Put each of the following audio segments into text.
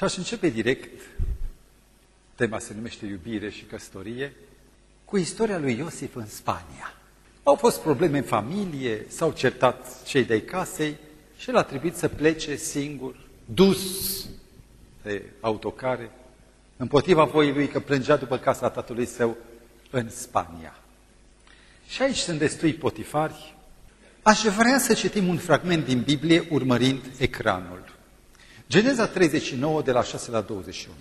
Și aș începe direct, tema se numește iubire și căsătorie, cu istoria lui Iosif în Spania. Au fost probleme în familie, s-au certat cei de casei și el a trebuit să plece singur, dus de autocare, împotriva voii lui că plângea după casa tatălui său în Spania. Și aici sunt destui potifari. Aș vrea să citim un fragment din Biblie urmărind ecranul. Geneza 39, de la 6 la 21.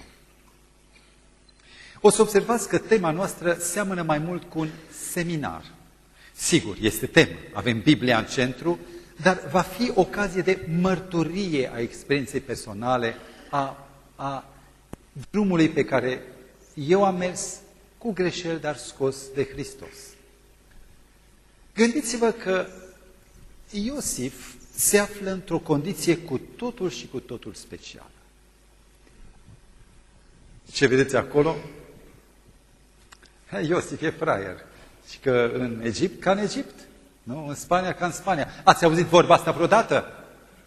O să observați că tema noastră seamănă mai mult cu un seminar. Sigur, este temă, avem Biblia în centru, dar va fi ocazie de mărturie a experienței personale, a, a drumului pe care eu am mers cu greșeli, dar scos de Hristos. Gândiți-vă că Iosif se află într-o condiție cu totul și cu totul specială. Ce vedeți acolo? Iosif e fraier. Și că în Egipt ca în Egipt. Nu? În Spania ca în Spania. Ați auzit vorba asta vreodată?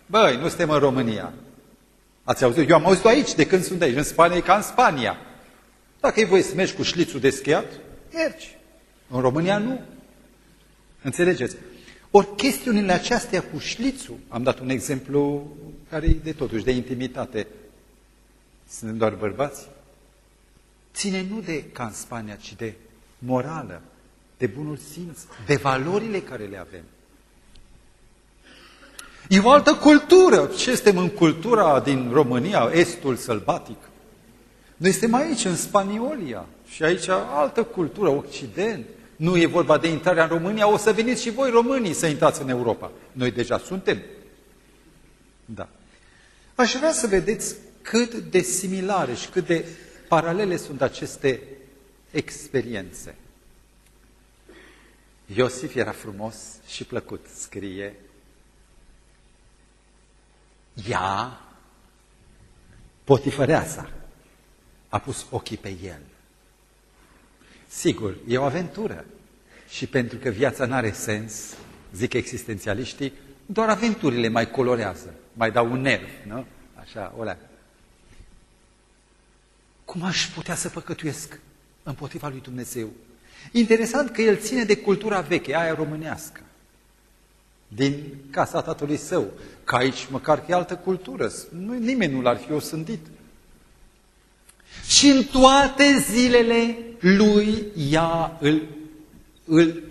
Băi, nu suntem în România. Ați auzit? Eu am auzit aici, de când sunt aici. În Spania e ca în Spania. Dacă e voie să mergi cu șlițul de schiat, mergi. În România nu. Înțelegeți? Ori chestiunile acestea cu șlițul, am dat un exemplu care e de totuși, de intimitate. Sunt doar bărbați. Ține nu de ca în Spania, ci de morală, de bunul simț, de valorile care le avem. E o altă cultură. Ce suntem în cultura din România, estul sălbatic? Noi suntem aici, în Spaniolia, și aici altă cultură, Occident. Nu e vorba de intrarea în România, o să veniți și voi românii să intrați în Europa. Noi deja suntem. Da. Aș vrea să vedeți cât de similare și cât de paralele sunt aceste experiențe. Iosif era frumos și plăcut, scrie. Ea, potifăreasa, a pus ochii pe el. Sigur, e o aventură. Și pentru că viața nu are sens, zic existențialiștii, doar aventurile mai colorează, mai dau un nerv, nu? Așa, olea. Cum aș putea să păcătuiesc împotriva lui Dumnezeu? Interesant că el ține de cultura veche, aia românească, din casa tatălui său, că aici măcar că e altă cultură, nu, nimeni nu l-ar fi osândit. Și în toate zilele lui ea îl, îl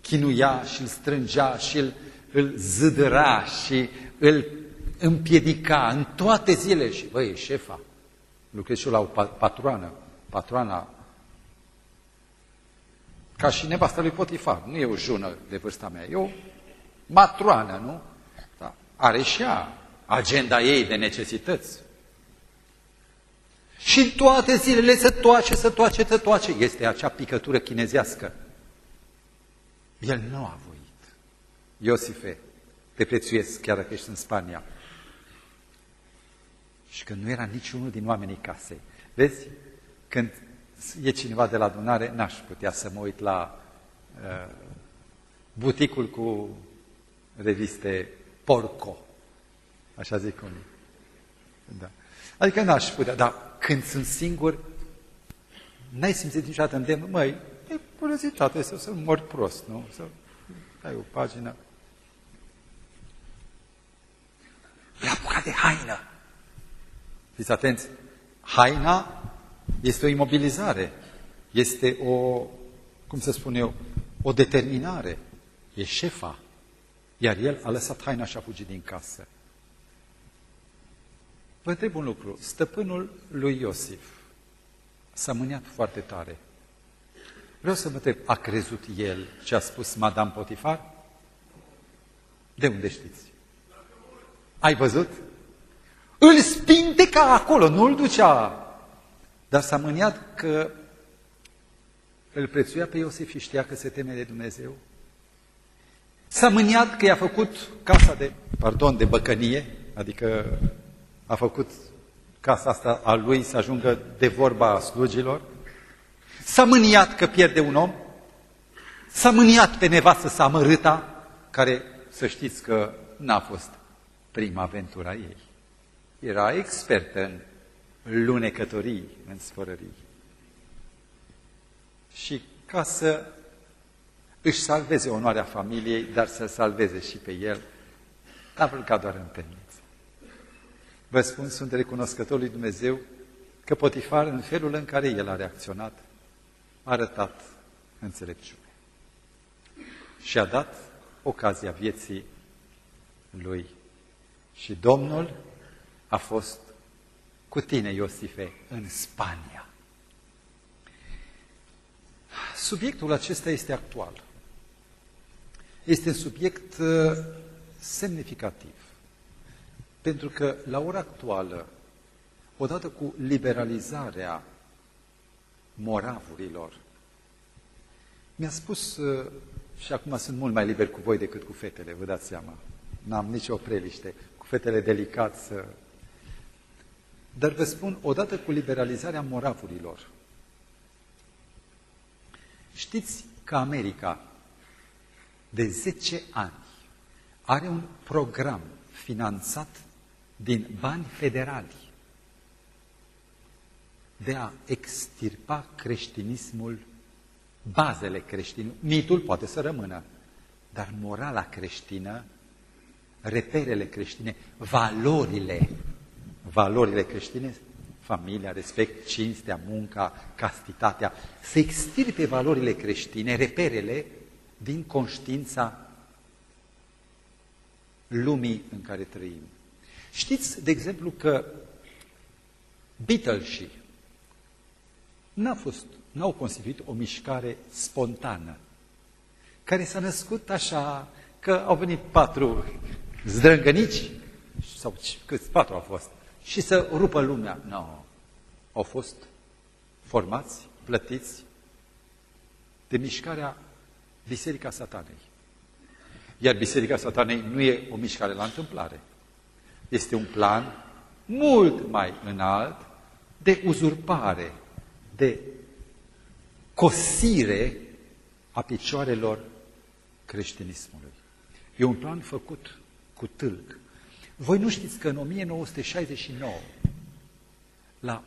chinuia și îl strângea și îl, îl zâdăra și îl împiedica în toate zilele. Și băi, șefa, lucrez și eu la o patroană, patroana ca și nevasta lui Potifar. Nu e o jună de vârsta mea, e o matroană, nu? Da. Are și ea agenda ei de necesități. Și în toate zilele se toace, se toace, se toace. Este acea picătură chinezească. El nu a voit. Iosife, te prețuiesc chiar dacă ești în Spania. Și că nu era niciunul din oamenii casei. Vezi? Când e cineva de la adunare, n-aș putea să mă uit la uh, buticul cu reviste Porco. Așa zic unii. Da. Adică n-aș putea, dar când sunt singur, n-ai simțit niciodată îndemn, măi, e curiozitate să, să mor prost, nu? Să ai o pagină. E apucat de haină. Fiți atenți, haina este o imobilizare, este o, cum să spun eu, o determinare. E șefa. Iar el a lăsat haina și a fugit din casă. Vă întreb un lucru. Stăpânul lui Iosif s-a mâniat foarte tare. Vreau să vă întreb, a crezut el ce a spus Madame Potifar? De unde știți? Ai văzut? Îl spinte ca acolo, nu îl ducea. Dar s-a mâniat că îl prețuia pe Iosif și știa că se teme de Dumnezeu. S-a mâniat că i-a făcut casa de, pardon, de băcănie, adică a făcut casa asta a lui să ajungă de vorba slugilor. S-a mâniat că pierde un om. S-a mâniat pe nevastă sa mărâta, care să știți că n-a fost prima aventura ei. era expertă în lunecătorii, în sfărării. Și ca să își salveze onoarea familiei, dar să salveze și pe el, a vrut doar în temniță. Vă spun, sunt recunoscător lui Dumnezeu că Potifar, în felul în care el a reacționat, a arătat înțelepciune. Și a dat ocazia vieții lui. Și Domnul a fost cu tine, Iosife, în Spania. Subiectul acesta este actual. Este un subiect uh, semnificativ. Pentru că, la ora actuală, odată cu liberalizarea moravurilor, mi-a spus, uh, și acum sunt mult mai liber cu voi decât cu fetele, vă dați seama, n-am nicio preliște, cu fetele delicat să... Dar vă spun, odată cu liberalizarea moravurilor, știți că America de 10 ani are un program finanțat din bani federali de a extirpa creștinismul, bazele creștine. Mitul poate să rămână, dar morala creștină, reperele creștine, valorile, valorile creștine, familia, respect, cinstea, munca, castitatea, să extirpe valorile creștine, reperele din conștiința lumii în care trăim. Știți, de exemplu, că Beatles n-a fost, n-au constituit o mișcare spontană, care s-a născut așa că au venit patru zdrângănici, sau câți patru au fost, și să rupă lumea. Nu. No. Au fost formați, plătiți de mișcarea Biserica Satanei. Iar Biserica Satanei nu e o mișcare la întâmplare. Este un plan mult mai înalt de uzurpare, de cosire a picioarelor creștinismului. E un plan făcut cu tâlc. Voi nu știți că în 1969, la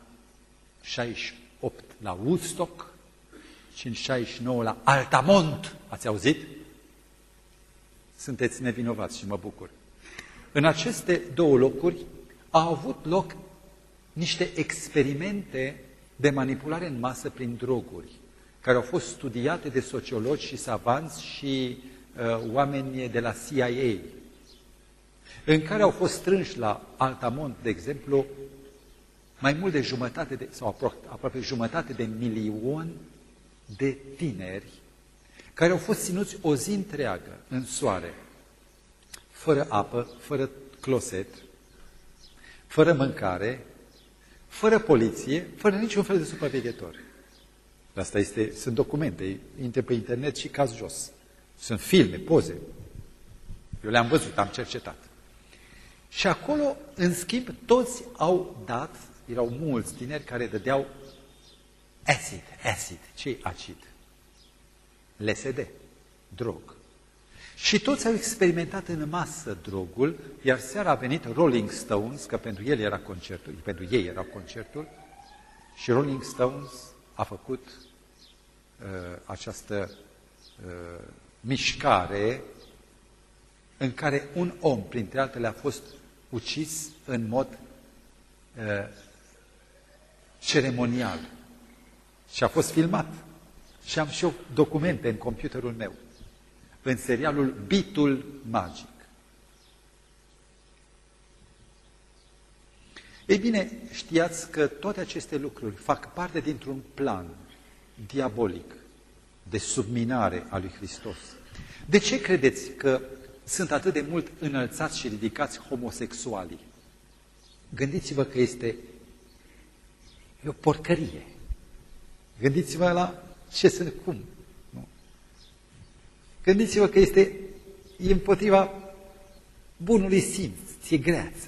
68 la Woodstock și în 69 la Altamont, ați auzit? Sunteți nevinovați și mă bucur. În aceste două locuri au avut loc niște experimente de manipulare în masă prin droguri, care au fost studiate de sociologi și savanți și uh, oameni de la CIA, în care au fost strânși la Altamont, de exemplu, mai mult de jumătate, de, sau aproape, aproape jumătate de milion de tineri care au fost ținuți o zi întreagă în soare, fără apă, fără closet, fără mâncare, fără poliție, fără niciun fel de supraveghetor. Asta este, sunt documente, intre pe internet și caz jos. Sunt filme, poze. Eu le-am văzut, am cercetat. Și acolo, în schimb, toți au dat, erau mulți tineri care dădeau acid, acid. ce acid? LSD, drog. Și toți au experimentat în masă drogul, iar seara a venit Rolling Stones, că pentru el era concertul, pentru ei era concertul, și Rolling Stones a făcut uh, această uh, mișcare în care un om, printre altele, a fost ucis în mod uh, ceremonial și a fost filmat. Și am și eu documente în computerul meu în serialul Bitul Magic. Ei bine, știați că toate aceste lucruri fac parte dintr-un plan diabolic de subminare a lui Hristos. De ce credeți că sunt atât de mult înălțați și ridicați homosexualii? Gândiți-vă că este e o porcărie. Gândiți-vă la ce sunt cum. Gândiți-vă că este împotriva bunului simț, ți-e greață.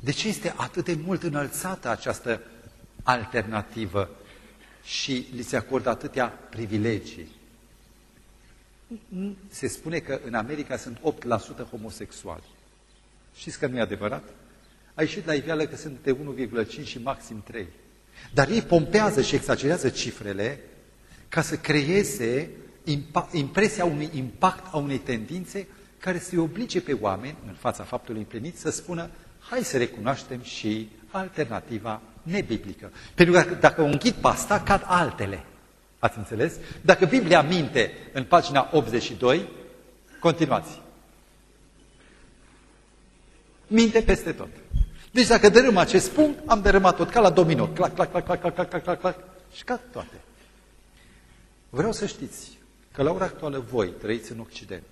De ce este atât de mult înălțată această alternativă și li se acordă atâtea privilegii? Se spune că în America sunt 8% homosexuali. Știți că nu e adevărat? a ieșit la iveală că sunt de 1,5 și maxim 3. Dar ei pompează și exagerează cifrele ca să creeze impresia unui impact a unei tendințe care să-i oblige pe oameni, în fața faptului împlinit, să spună hai să recunoaștem și alternativa nebiblică. Pentru că dacă o închid pe asta, cad altele. Ați înțeles? Dacă Biblia minte în pagina 82, continuați. Minte peste tot. Deci dacă dărâm acest punct, am dărâmat tot, ca la domino. Clac, clac, clac, clac, clac, clac, clac, clac, clac. Și cad toate. Vreau să știți că la ora actuală voi trăiți în Occident.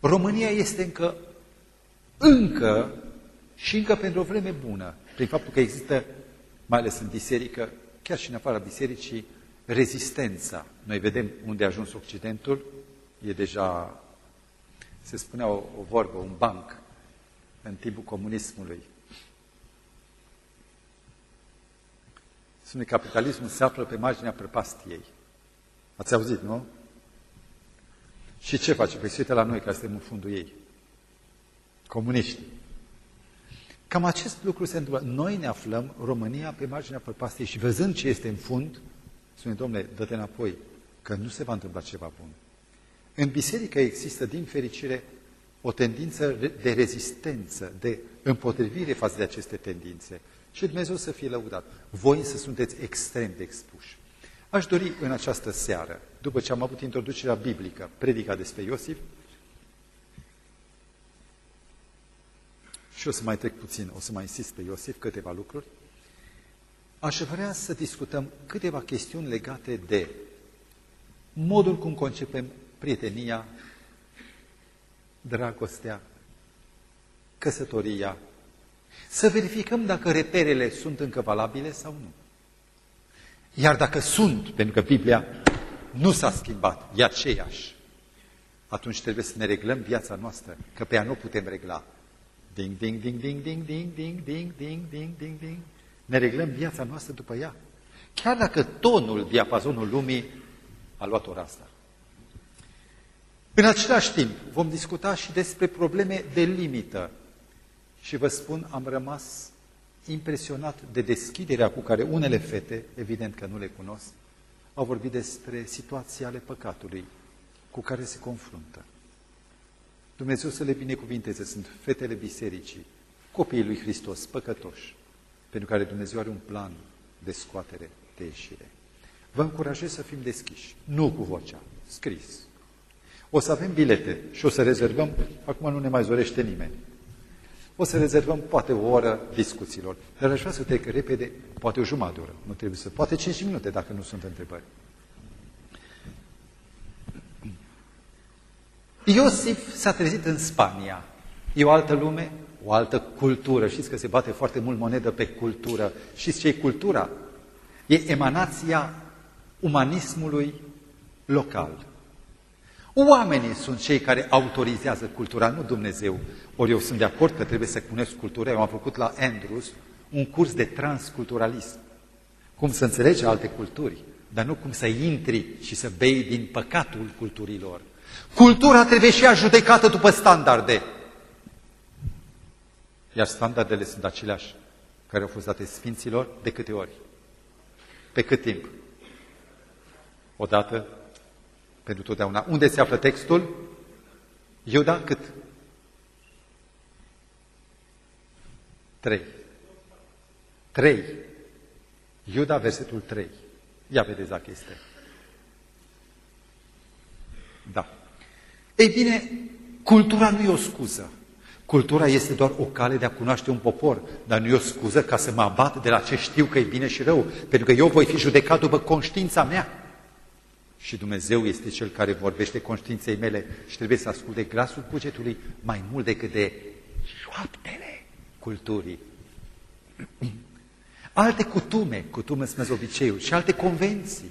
România este încă, încă și încă pentru o vreme bună, prin faptul că există, mai ales în biserică, chiar și în afara bisericii, rezistența. Noi vedem unde a ajuns Occidentul, e deja, se spunea o, o vorbă, un banc, în timpul comunismului. Spune capitalismul se află pe marginea prăpastiei. Ați auzit, nu? Și ce face? Păi se la noi, ca suntem în fundul ei. Comuniști. Cam acest lucru se întâmplă. Noi ne aflăm, România, pe marginea prăpastiei și văzând ce este în fund, spune, domnule, dă-te înapoi, că nu se va întâmpla ceva bun. În biserică există, din fericire, o tendință de rezistență, de împotrivire față de aceste tendințe. Și Dumnezeu să fie lăudat. Voi să sunteți extrem de expuși. Aș dori în această seară, după ce am avut introducerea biblică, predica despre Iosif, și o să mai trec puțin, o să mai insist pe Iosif câteva lucruri, aș vrea să discutăm câteva chestiuni legate de modul cum concepem prietenia, dragostea, căsătoria, să verificăm dacă reperele sunt încă valabile sau nu. Iar dacă sunt, pentru că Biblia nu s-a schimbat, e aceeași, atunci trebuie să ne reglăm viața noastră, că pe ea nu putem regla. Ding, ding, ding, ding, ding, ding, ding, ding, ding, ding, ding, ding. Ne reglăm viața noastră după ea. Chiar dacă tonul, diapazonul lumii a luat ora asta. În același timp, vom discuta și despre probleme de limită. Și vă spun, am rămas impresionat de deschiderea cu care unele fete, evident că nu le cunosc, au vorbit despre situația ale păcatului cu care se confruntă. Dumnezeu să le binecuvinteze, sunt fetele bisericii, copiii lui Hristos, păcătoși, pentru care Dumnezeu are un plan de scoatere, de ieșire. Vă încurajez să fim deschiși, nu cu vocea, scris. O să avem bilete și o să rezervăm, acum nu ne mai zorește nimeni, o să rezervăm poate o oră discuțiilor. Dar aș vrea să trec repede, poate o jumătate de oră, nu trebuie să, poate 5 minute dacă nu sunt întrebări. Iosif s-a trezit în Spania. E o altă lume, o altă cultură. Știți că se bate foarte mult monedă pe cultură. Știți ce e cultura? E emanația umanismului local. Oamenii sunt cei care autorizează cultura, nu Dumnezeu. Ori eu sunt de acord că trebuie să cunosc cultura. Eu am făcut la Andrews un curs de transculturalism. Cum să înțelegi alte culturi, dar nu cum să intri și să bei din păcatul culturilor. Cultura trebuie și ea judecată după standarde. Iar standardele sunt aceleași care au fost date sfinților de câte ori? Pe cât timp? Odată pentru totdeauna. Unde se află textul? Iuda cât? Trei. Trei. Iuda, versetul 3. Ia vedeți dacă este. Da. Ei bine, cultura nu e o scuză. Cultura este doar o cale de a cunoaște un popor, dar nu e o scuză ca să mă abat de la ce știu că e bine și rău, pentru că eu voi fi judecat după conștiința mea. Și Dumnezeu este Cel care vorbește conștiinței mele și trebuie să asculte glasul cugetului mai mult decât de șoaptele culturii. Alte cutume, cutume sunt obiceiuri și alte convenții.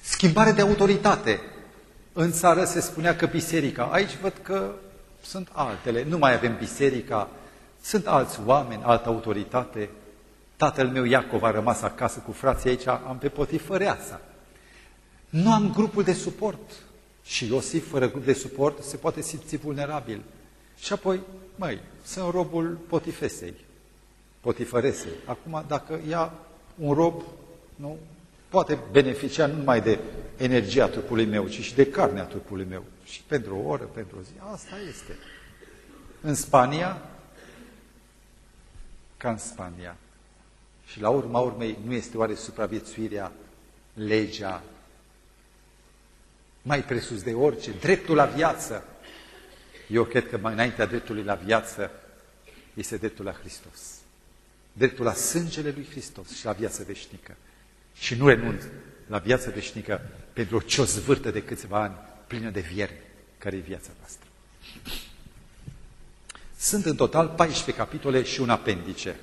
Schimbare de autoritate. În țară se spunea că biserica, aici văd că sunt altele, nu mai avem biserica, sunt alți oameni, altă autoritate. Tatăl meu Iacov a rămas acasă cu frații aici, am pe potifăreasa. Nu am grupul de suport. Și Iosif, fără grup de suport, se poate simți vulnerabil. Și apoi, măi, sunt robul potifesei, potifăresei. Acum, dacă ia un rob, nu, poate beneficia nu numai de energia trupului meu, ci și de carnea trupului meu. Și pentru o oră, pentru o zi. Asta este. În Spania, ca în Spania. Și la urma urmei, nu este oare supraviețuirea, legea, mai presus de orice, dreptul la viață. Eu cred că mai înaintea dreptului la viață este dreptul la Hristos. Dreptul la sângele lui Hristos și la viață veșnică. Și nu renunț la viață veșnică pentru o ciozvârtă de câțiva ani plină de vierni, care e viața noastră. Sunt în total 14 capitole și un apendice.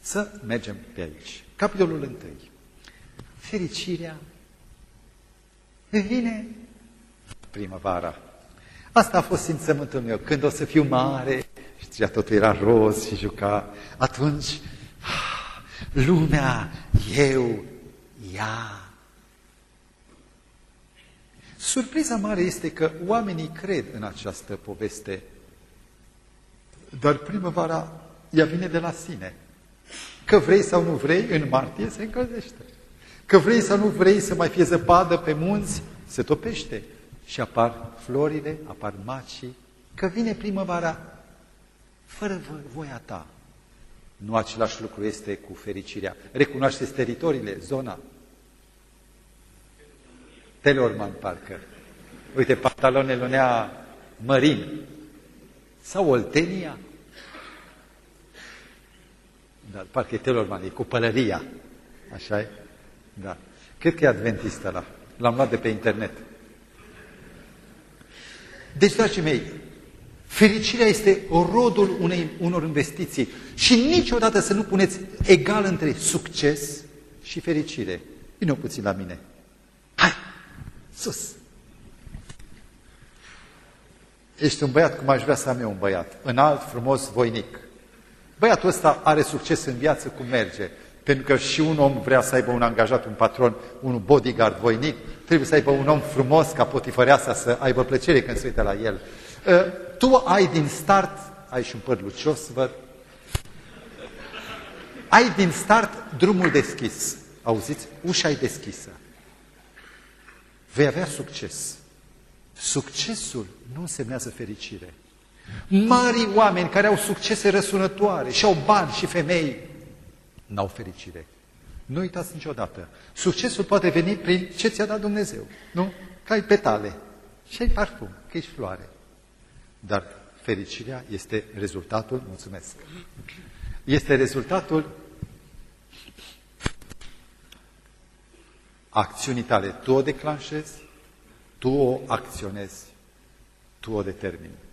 Să mergem pe aici. Capitolul 1. Fericirea vine primăvara. Asta a fost simțământul meu. Când o să fiu mare, știa, totul era roz și juca, atunci lumea, eu, ea. Surpriza mare este că oamenii cred în această poveste, dar primăvara ea vine de la sine. Că vrei sau nu vrei, în martie se încălzește. Că vrei sau nu vrei să mai fie zăpadă pe munți, se topește. Și apar florile, apar macii, că vine primăvara fără voia ta. Nu același lucru este cu fericirea. Recunoașteți teritoriile, zona. Telorman, parcă. Uite, pantalonele lunea Mărin. Sau Oltenia. Da, parcă e Telorman, e cu pălăria. așa e? Da. Cred că e adventist ăla. L-am luat de pe internet. Deci, dragii mei, fericirea este rodul unei, unor investiții și niciodată să nu puneți egal între succes și fericire. Vine puțin la mine. Hai, sus! Ești un băiat cum aș vrea să am eu un băiat, înalt, frumos, voinic. Băiatul ăsta are succes în viață cum merge, pentru că și un om vrea să aibă un angajat, un patron, un bodyguard voinic, trebuie să aibă un om frumos ca potifăreasa să aibă plăcere când se uită la el. Uh, tu ai din start, ai și un păr lucios, văd, ai din start drumul deschis. Auziți? Ușa e deschisă. Vei avea succes. Succesul nu însemnează fericire. Mari oameni care au succese răsunătoare și au bani și femei, n-au fericire. Nu uitați niciodată. Succesul poate veni prin ce ți-a dat Dumnezeu. Nu? Că ai petale și ai parfum, că ești floare. Dar fericirea este rezultatul, mulțumesc, este rezultatul acțiunii tale. Tu o declanșezi, tu o acționezi, tu o determini.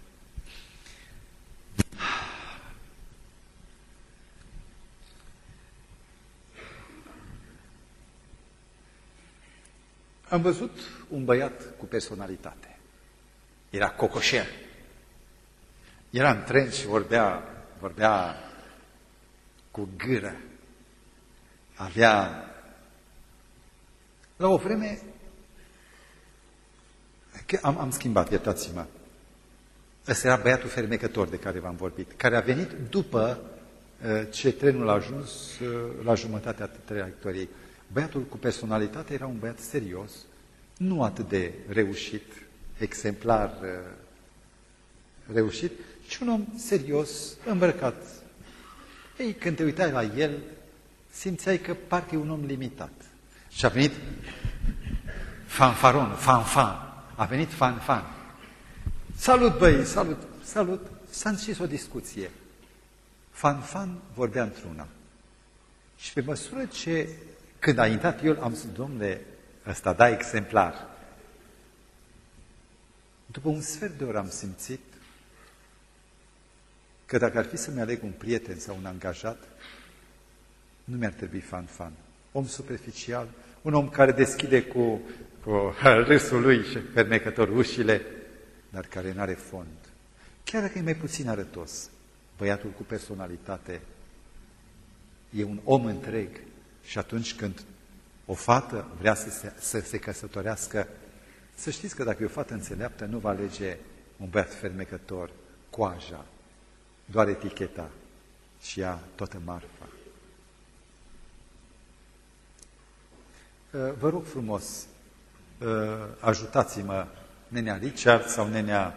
Am văzut un băiat cu personalitate. Era cocoșer. Era în tren și vorbea, vorbea cu gâră. Avea... La o vreme... Am, am schimbat, iertați-mă. Ăsta era băiatul fermecător de care v-am vorbit, care a venit după uh, ce trenul a ajuns uh, la jumătatea traiectoriei. Băiatul cu personalitate era un băiat serios, nu atât de reușit, exemplar uh, reușit, ci un om serios, îmbrăcat. Ei, când te uitai la el, simțeai că parcă e un om limitat. Și a venit fanfaron, fanfan, a venit fanfan. Salut, băi, salut, salut. S-a închis o discuție. Fanfan vorbea într-una. Și pe măsură ce când a intrat eu, am zis, domnule, ăsta da exemplar. După un sfert de oră am simțit că dacă ar fi să-mi aleg un prieten sau un angajat, nu mi-ar trebui fan-fan. Om superficial, un om care deschide cu, cu râsul lui și fermecător ușile, dar care nu are fond. Chiar dacă e mai puțin arătos, băiatul cu personalitate e un om întreg, și atunci când o fată vrea să se, să se căsătorească, să știți că dacă e o fată înțeleaptă, nu va alege un băiat fermecător, cu coaja, doar eticheta și ia toată marfa. Uh, vă rog frumos, uh, ajutați-mă, nenea Richard sau nenea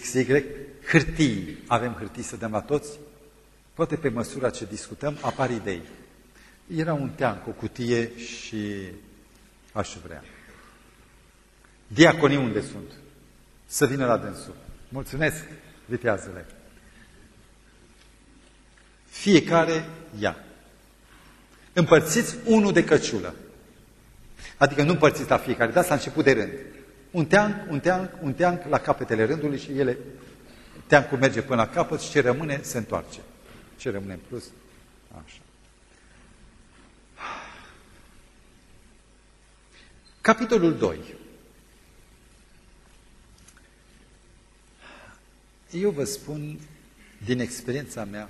XY, hârtii, avem hârtii să dăm la toți? Poate pe măsura ce discutăm apar idei. Era un teanc, o cutie și aș vrea. Diaconii unde sunt? Să vină la dânsul. Mulțumesc, viteazele. Fiecare ia. Împărțiți unul de căciulă. Adică nu împărțiți la fiecare, dați la început de rând. Un teanc, un teanc, un teanc la capetele rândului și ele, teancul merge până la capăt și ce rămâne se întoarce. Ce rămâne în plus? Așa. Capitolul 2. Eu vă spun din experiența mea,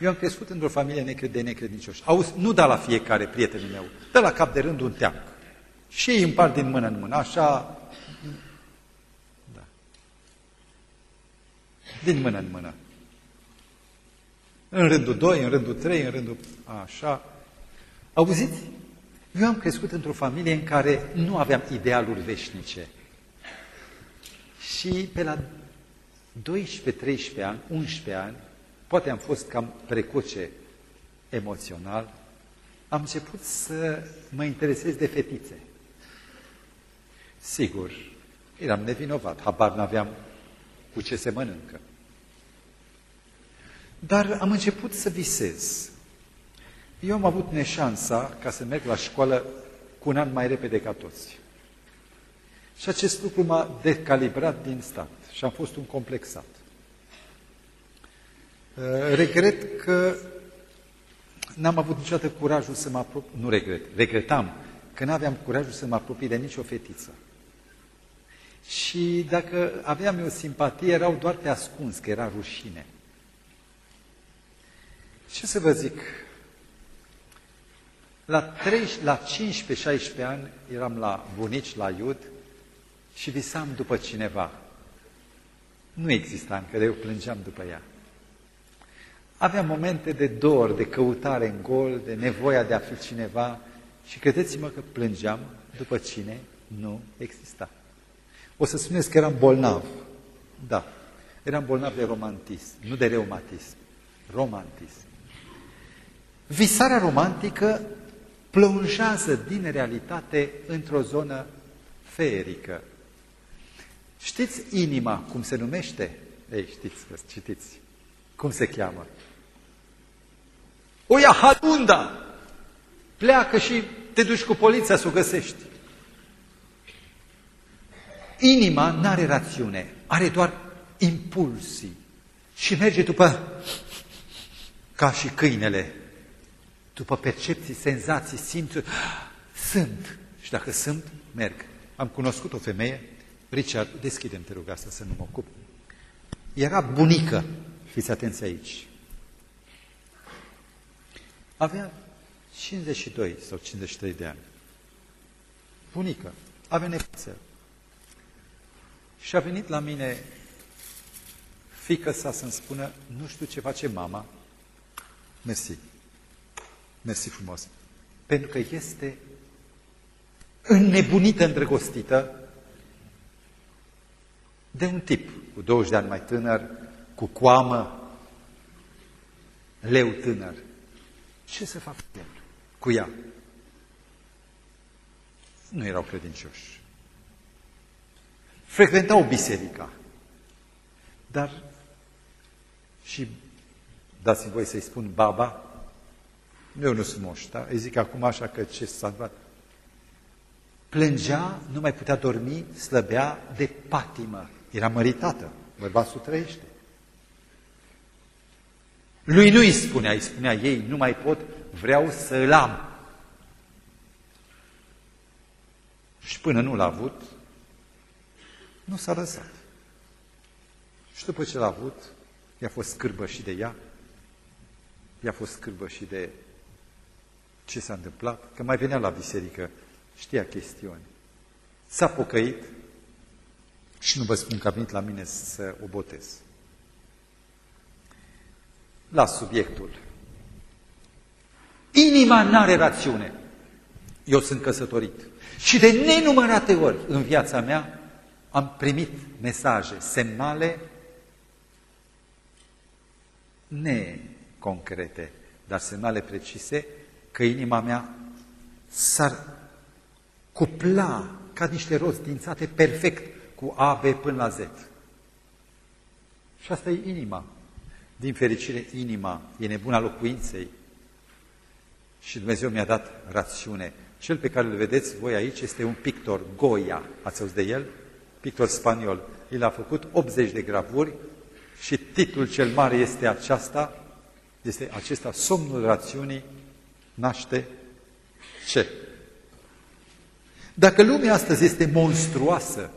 eu am crescut într-o familie de necredincioși. Auzi, nu da la fiecare prietenul meu, dă la cap de rând un teanc. Și ei împart din mână în mână, așa, da. Din mână în mână. În rândul 2, în rândul 3, în rândul... Așa. Auziți? Eu am crescut într-o familie în care nu aveam idealuri veșnice. Și pe la 12-13 ani, 11 ani, poate am fost cam precoce emoțional, am început să mă interesez de fetițe. Sigur, eram nevinovat, habar n-aveam cu ce se mănâncă. Dar am început să visez. Eu am avut neșansa ca să merg la școală cu un an mai repede ca toți. Și acest lucru m-a decalibrat din stat și am fost un complexat. Uh, regret că n-am avut niciodată curajul să mă apropii, nu regret, regretam că n-aveam curajul să mă apropii de nicio fetiță. Și dacă aveam eu simpatie, erau doar pe ascuns, că era rușine. Ce să vă zic? La, 30, la 15-16 ani eram la bunici, la iud și visam după cineva. Nu exista încă, eu plângeam după ea. Aveam momente de dor, de căutare în gol, de nevoia de a fi cineva și credeți-mă că plângeam după cine nu exista. O să spuneți că eram bolnav. Da, eram bolnav de romantism, nu de reumatism. Romantism. Visarea romantică plonjează din realitate într-o zonă feerică. Știți inima cum se numește? Ei, știți că citiți. Cum se cheamă? O ia halunda! Pleacă și te duci cu poliția să o găsești. Inima nu are rațiune, are doar impulsii și merge după ca și câinele după percepții, senzații, simțuri, sunt. Și dacă sunt, merg. Am cunoscut o femeie, Richard, deschidem, te rog, asta să nu mă ocup. Era bunică, fiți atenți aici. Avea 52 sau 53 de ani. Bunică, avea nepoță. Și a venit la mine fică sa să-mi spună, nu știu ce face mama, mersi. Mersi frumos. Pentru că este înnebunită, îndrăgostită de un tip cu 20 de ani mai tânăr, cu coamă, leu tânăr. Ce să fac el cu ea? Nu erau credincioși. Frecventau biserica. Dar și dați-mi voi să-i spun baba, eu nu sunt moș, da? Îi zic acum așa că ce salvat. Plângea, nu mai putea dormi, slăbea de patimă. Era măritată, bărbatul trăiește. Lui nu îi spunea, îi spunea ei, nu mai pot, vreau să îl am. Și până nu l-a avut, nu s-a lăsat. Și după ce l-a avut, i-a fost scârbă și de ea, i-a fost scârbă și de ce s-a întâmplat, că mai venea la biserică, știa chestiuni. S-a pocăit, Și nu vă spun că a venit la mine să o botez. La subiectul. Inima n-are rațiune. Eu sunt căsătorit. Și de nenumărate ori în viața mea am primit mesaje, semnale neconcrete, dar semnale precise că inima mea s-ar cupla ca niște roți dințate perfect cu A, B până la Z. Și asta e inima. Din fericire, inima e nebuna locuinței și Dumnezeu mi-a dat rațiune. Cel pe care îl vedeți voi aici este un pictor, Goya. Ați auzit de el? Pictor spaniol. El a făcut 80 de gravuri și titlul cel mare este aceasta, este acesta, somnul rațiunii naște ce? Dacă lumea astăzi este monstruoasă,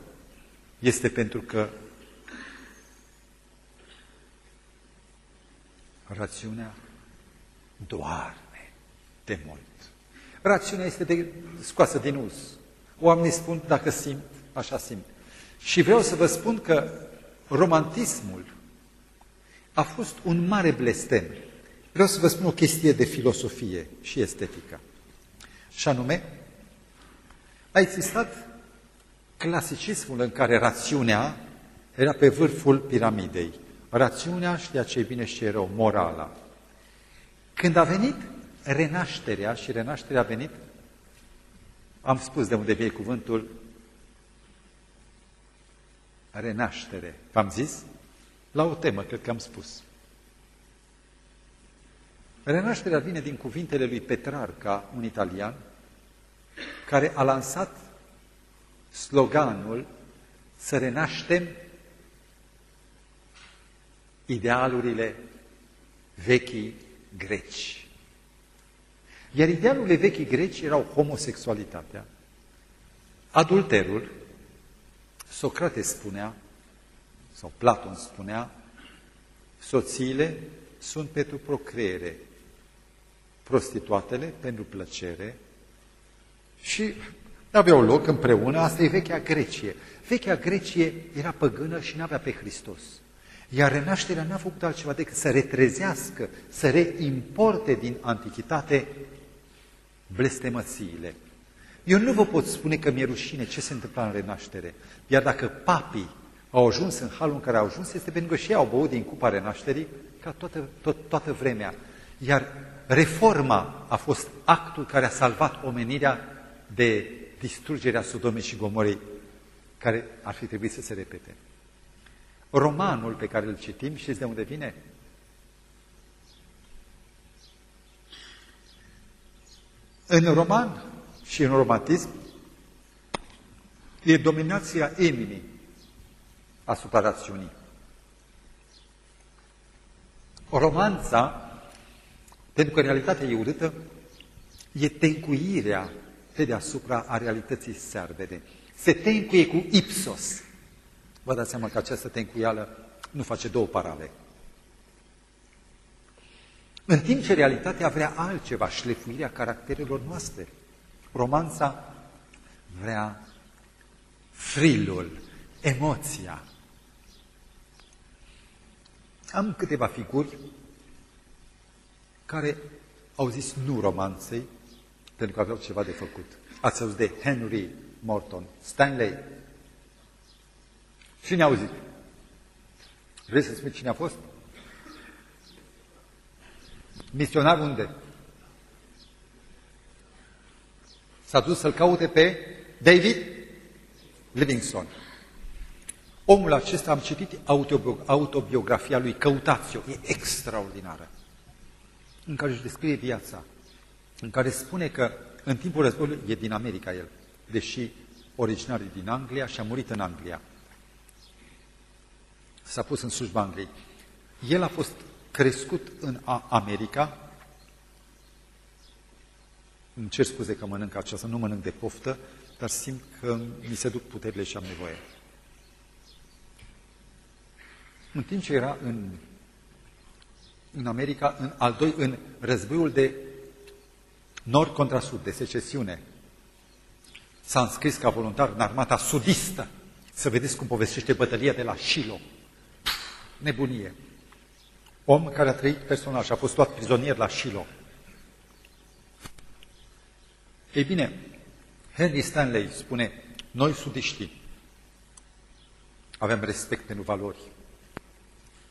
este pentru că rațiunea doarme de mult. Rațiunea este de, scoasă din uz. Oamenii spun, dacă simt, așa simt. Și vreau să vă spun că romantismul a fost un mare blestem. Vreau să vă spun o chestie de filosofie și estetică. Și anume, a existat clasicismul în care rațiunea era pe vârful piramidei. Rațiunea știa ce e bine și ce e rău, morala. Când a venit renașterea, și renașterea a venit, am spus de unde vine cuvântul renaștere. V-am zis? La o temă, cred că am spus. Renașterea vine din cuvintele lui Petrarca, un italian, care a lansat sloganul să renaștem idealurile vechii greci. Iar idealurile vechii greci erau homosexualitatea, adulterul, Socrate spunea, sau Platon spunea, soțiile sunt pentru procreere, prostituatele pentru plăcere și aveau loc împreună, asta e vechea Grecie. Vechea Grecie era păgână și nu avea pe Hristos. Iar renașterea n-a făcut altceva decât să retrezească, să reimporte din antichitate blestemățiile. Eu nu vă pot spune că mi-e rușine ce se întâmplă în renaștere. Iar dacă papii au ajuns în halul în care au ajuns, este pentru că și ei au băut din cupa renașterii ca toată, tot, toată vremea. Iar reforma a fost actul care a salvat omenirea de distrugerea Sodomei și Gomorei, care ar fi trebuit să se repete. Romanul pe care îl citim, știți de unde vine? În roman și în romantism e dominația eminii asupra rațiunii. Romanța, pentru că realitatea e urâtă, e tencuirea pe deasupra a realității serbede. Se tencuie cu ipsos. Vă dați seama că această tencuială nu face două parale. În timp ce realitatea vrea altceva, șlefuirea caracterelor noastre. Romanța vrea frilul, emoția. Am câteva figuri care au zis nu romanței, pentru că aveau ceva de făcut. Ați auzit de Henry Morton, Stanley. Cine a auzit? Vreți să spui cine a fost? Misionar unde? S-a dus să-l caute pe David Livingstone. Omul acesta, am citit autobiografia lui, căutați-o, e extraordinară, în care își descrie viața, în care spune că în timpul războiului, e din America el, deși originar din Anglia și a murit în Anglia. S-a pus în slujba Angliei. El a fost crescut în America, îmi cer scuze că mănânc aceasta, nu mănânc de poftă, dar simt că mi se duc puterile și am nevoie. În timp ce era în, în America, în, al doi, în războiul de nord contra sud, de secesiune, s-a înscris ca voluntar în armata sudistă Să vedeți cum povestește bătălia de la Shiloh. Nebunie. Om care a trăit personal și a fost luat prizonier la Shiloh. Ei bine, Henry Stanley spune, noi sudiștii avem respect pentru valori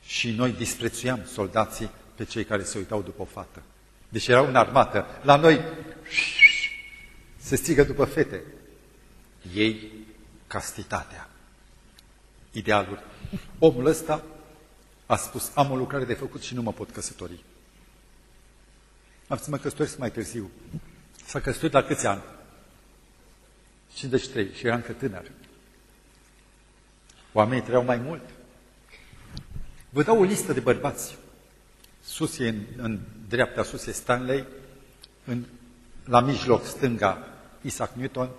și noi disprețuiam soldații pe cei care se uitau după o fată. Deci erau în armată. La noi se strigă după fete. Ei castitatea. Idealuri. Omul ăsta a spus, am o lucrare de făcut și nu mă pot căsători. Am să mă căsătoresc mai târziu. S-a căsătorit la câți ani? 53 și era încă tânăr. Oamenii trăiau mai mult. Vă dau o listă de bărbați. Sus e în, în dreapta, sus e Stanley, în, la mijloc, stânga, Isaac Newton,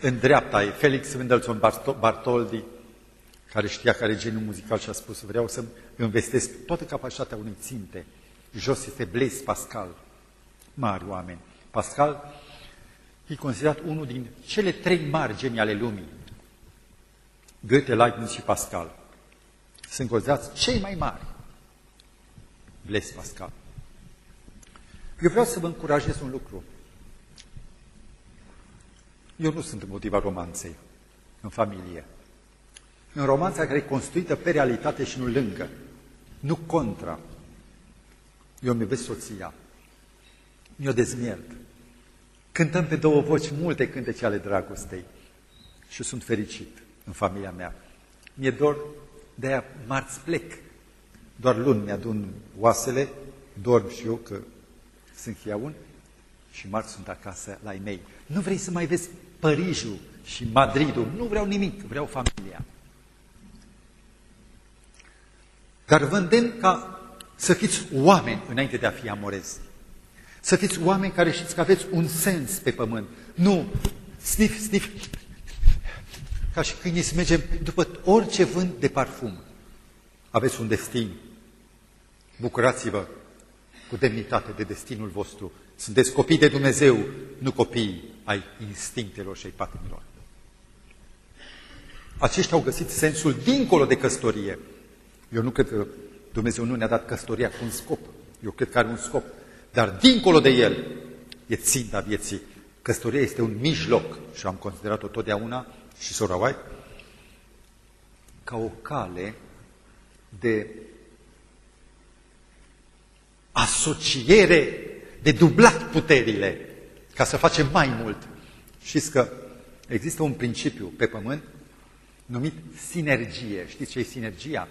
în dreapta e Felix Mendelssohn Bartoldi, care știa care e genul muzical și a spus, vreau să investesc toată capacitatea unei ținte. Jos este Blaise Pascal, mari oameni. Pascal e considerat unul din cele trei mari genii ale lumii. Goethe, Leibniz și Pascal. Sunt considerați cei mai mari. Blaise Pascal. Eu vreau să vă încurajez un lucru. Eu nu sunt motiva romanței în familie. În romanța care e construită pe realitate și nu lângă, nu contra. Eu mi iubesc soția. Mi-o dezmiert. Cântăm pe două voci multe cântece ale dragostei și sunt fericit în familia mea. Mi-e dor, de-aia marți plec. Doar luni mi-adun oasele, dorm și eu că sunt chiaun și marți sunt acasă la ei mei. Nu vrei să mai vezi Parijul și Madridul, nu vreau nimic, vreau familia. Dar vă îndemn ca să fiți oameni înainte de a fi amorezi. Să fiți oameni care știți că aveți un sens pe pământ. Nu, snif, snif, ca și câinii să mergem după orice vânt de parfum. Aveți un destin. Bucurați-vă cu demnitate de destinul vostru. Sunteți copii de Dumnezeu, nu copii ai instinctelor și ai patimilor. Aceștia au găsit sensul dincolo de căsătorie. Eu nu cred că Dumnezeu nu ne-a dat căsătoria cu un scop. Eu cred că are un scop. Dar dincolo de el e ținta vieții. Căsătoria este un mijloc și am considerat-o totdeauna și sora White ca o cale de asociere, de dublat puterile, ca să facem mai mult. Știți că există un principiu pe pământ numit sinergie. Știți ce e sinergia?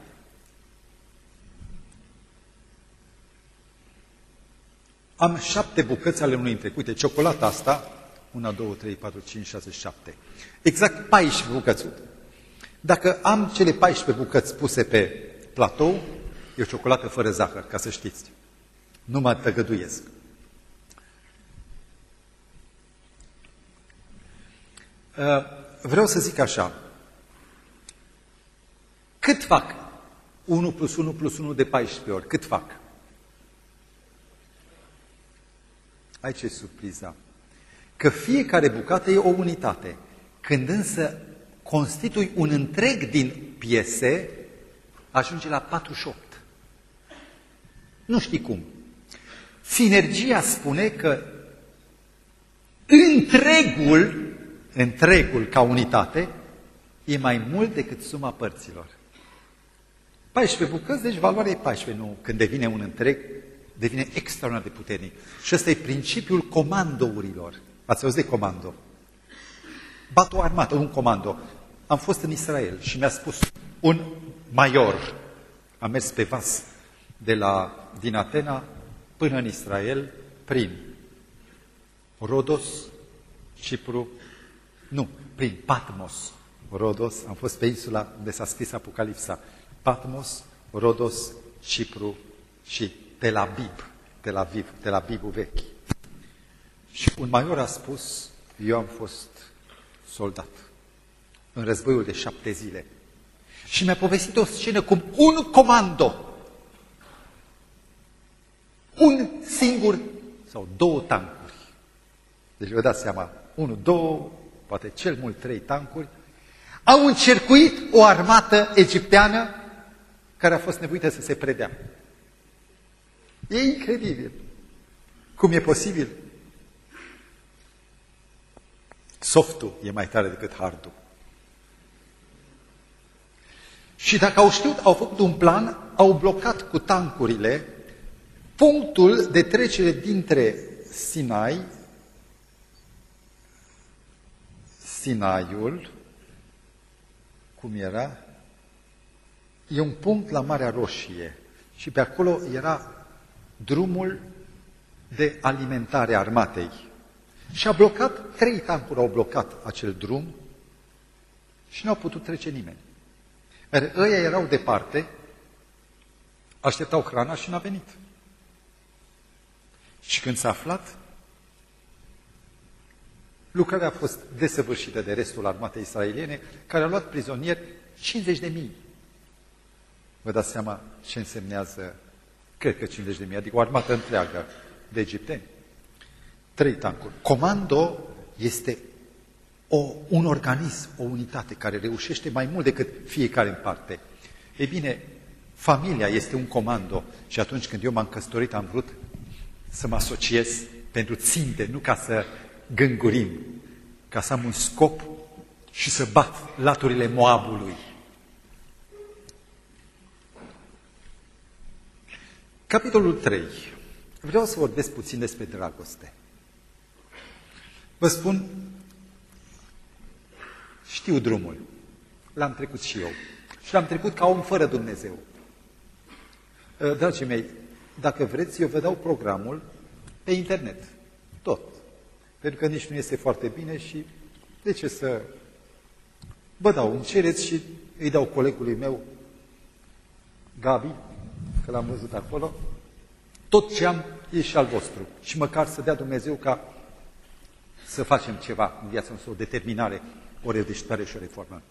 Am șapte bucăți ale unui întreg. Uite, ciocolata asta, 1, 2, 3, 4, 5, 6, 7. Exact 14 bucăți. Dacă am cele 14 bucăți puse pe platou, e o ciocolată fără zahăr, ca să știți. Nu mă tăgăduiesc. Uh, vreau să zic așa. Cât fac 1 plus 1 plus 1 de 14 ori? Cât fac? Aici e surpriza. Că fiecare bucată e o unitate. Când însă constitui un întreg din piese, ajunge la 48. Nu știi cum. Sinergia spune că întregul, întregul ca unitate, e mai mult decât suma părților. 14 bucăți, deci valoarea e 14, nu. Când devine un întreg, devine extraordinar de puternic. Și ăsta e principiul comandourilor. Ați auzit de comando? Bat o armată, un comando. Am fost în Israel și mi-a spus un major, a mers pe vas de la, din Atena până în Israel, prin Rodos, Cipru, nu, prin Patmos, Rodos, am fost pe insula unde s-a scris Apocalipsa, Patmos, Rodos, Cipru și Tel Aviv, Tel Aviv, Tel Avivul vechi. Și un major a spus, eu am fost soldat în războiul de șapte zile. Și mi-a povestit o scenă cum un comando, un singur sau două tancuri. Deci vă dați seama, unul, două, poate cel mult trei tancuri, au încercuit o armată egipteană care a fost nevoită să se predea. E incredibil. Cum e posibil? Softul e mai tare decât hardul. Și dacă au știut, au făcut un plan, au blocat cu tancurile punctul de trecere dintre Sinai, Sinaiul, cum era, e un punct la Marea Roșie și pe acolo era drumul de alimentare a armatei. Și a blocat, trei tancuri au blocat acel drum și nu au putut trece nimeni. Iar ăia erau departe, așteptau hrana și n-a venit. Și când s-a aflat, lucrarea a fost desăvârșită de restul armatei israeliene, care a luat prizonieri 50 de mii. Vă dați seama ce însemnează, cred că 50 de mii, adică o armată întreagă de egipteni. Trei tancuri. Comando este o, un organism, o unitate care reușește mai mult decât fiecare în parte. E bine, familia este un comando și atunci când eu m-am căsătorit am vrut să mă asociez pentru ținte, nu ca să gângurim, ca să am un scop și să bat laturile Moabului. Capitolul 3. Vreau să vorbesc puțin despre dragoste. Vă spun, știu drumul. L-am trecut și eu. Și l-am trecut ca om fără Dumnezeu. Dragii mei, dacă vreți, eu vă dau programul pe internet. Tot. Pentru că nici nu este foarte bine și de ce să... Vă dau, îmi cereți și îi dau colegului meu, Gabi, că l-am văzut acolo, tot ce am e și al vostru. Și măcar să dea Dumnezeu ca să facem ceva în viața noastră, o determinare, o redeștare și o reformă.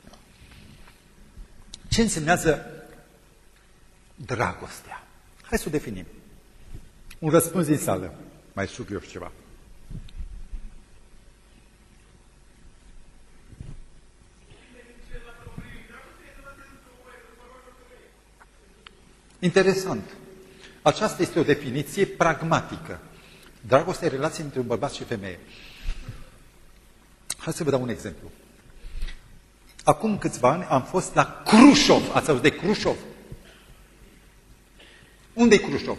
Ce însemnează dragostea? Hai să o definim. Un răspuns din sală. Mai sug eu ceva. Interesant. Aceasta este o definiție pragmatică. Dragostea e relație între un bărbat și femeie. Hai să vă dau un exemplu. Acum câțiva ani am fost la Crușov. Ați auzit de Crușov? Unde e Crușov?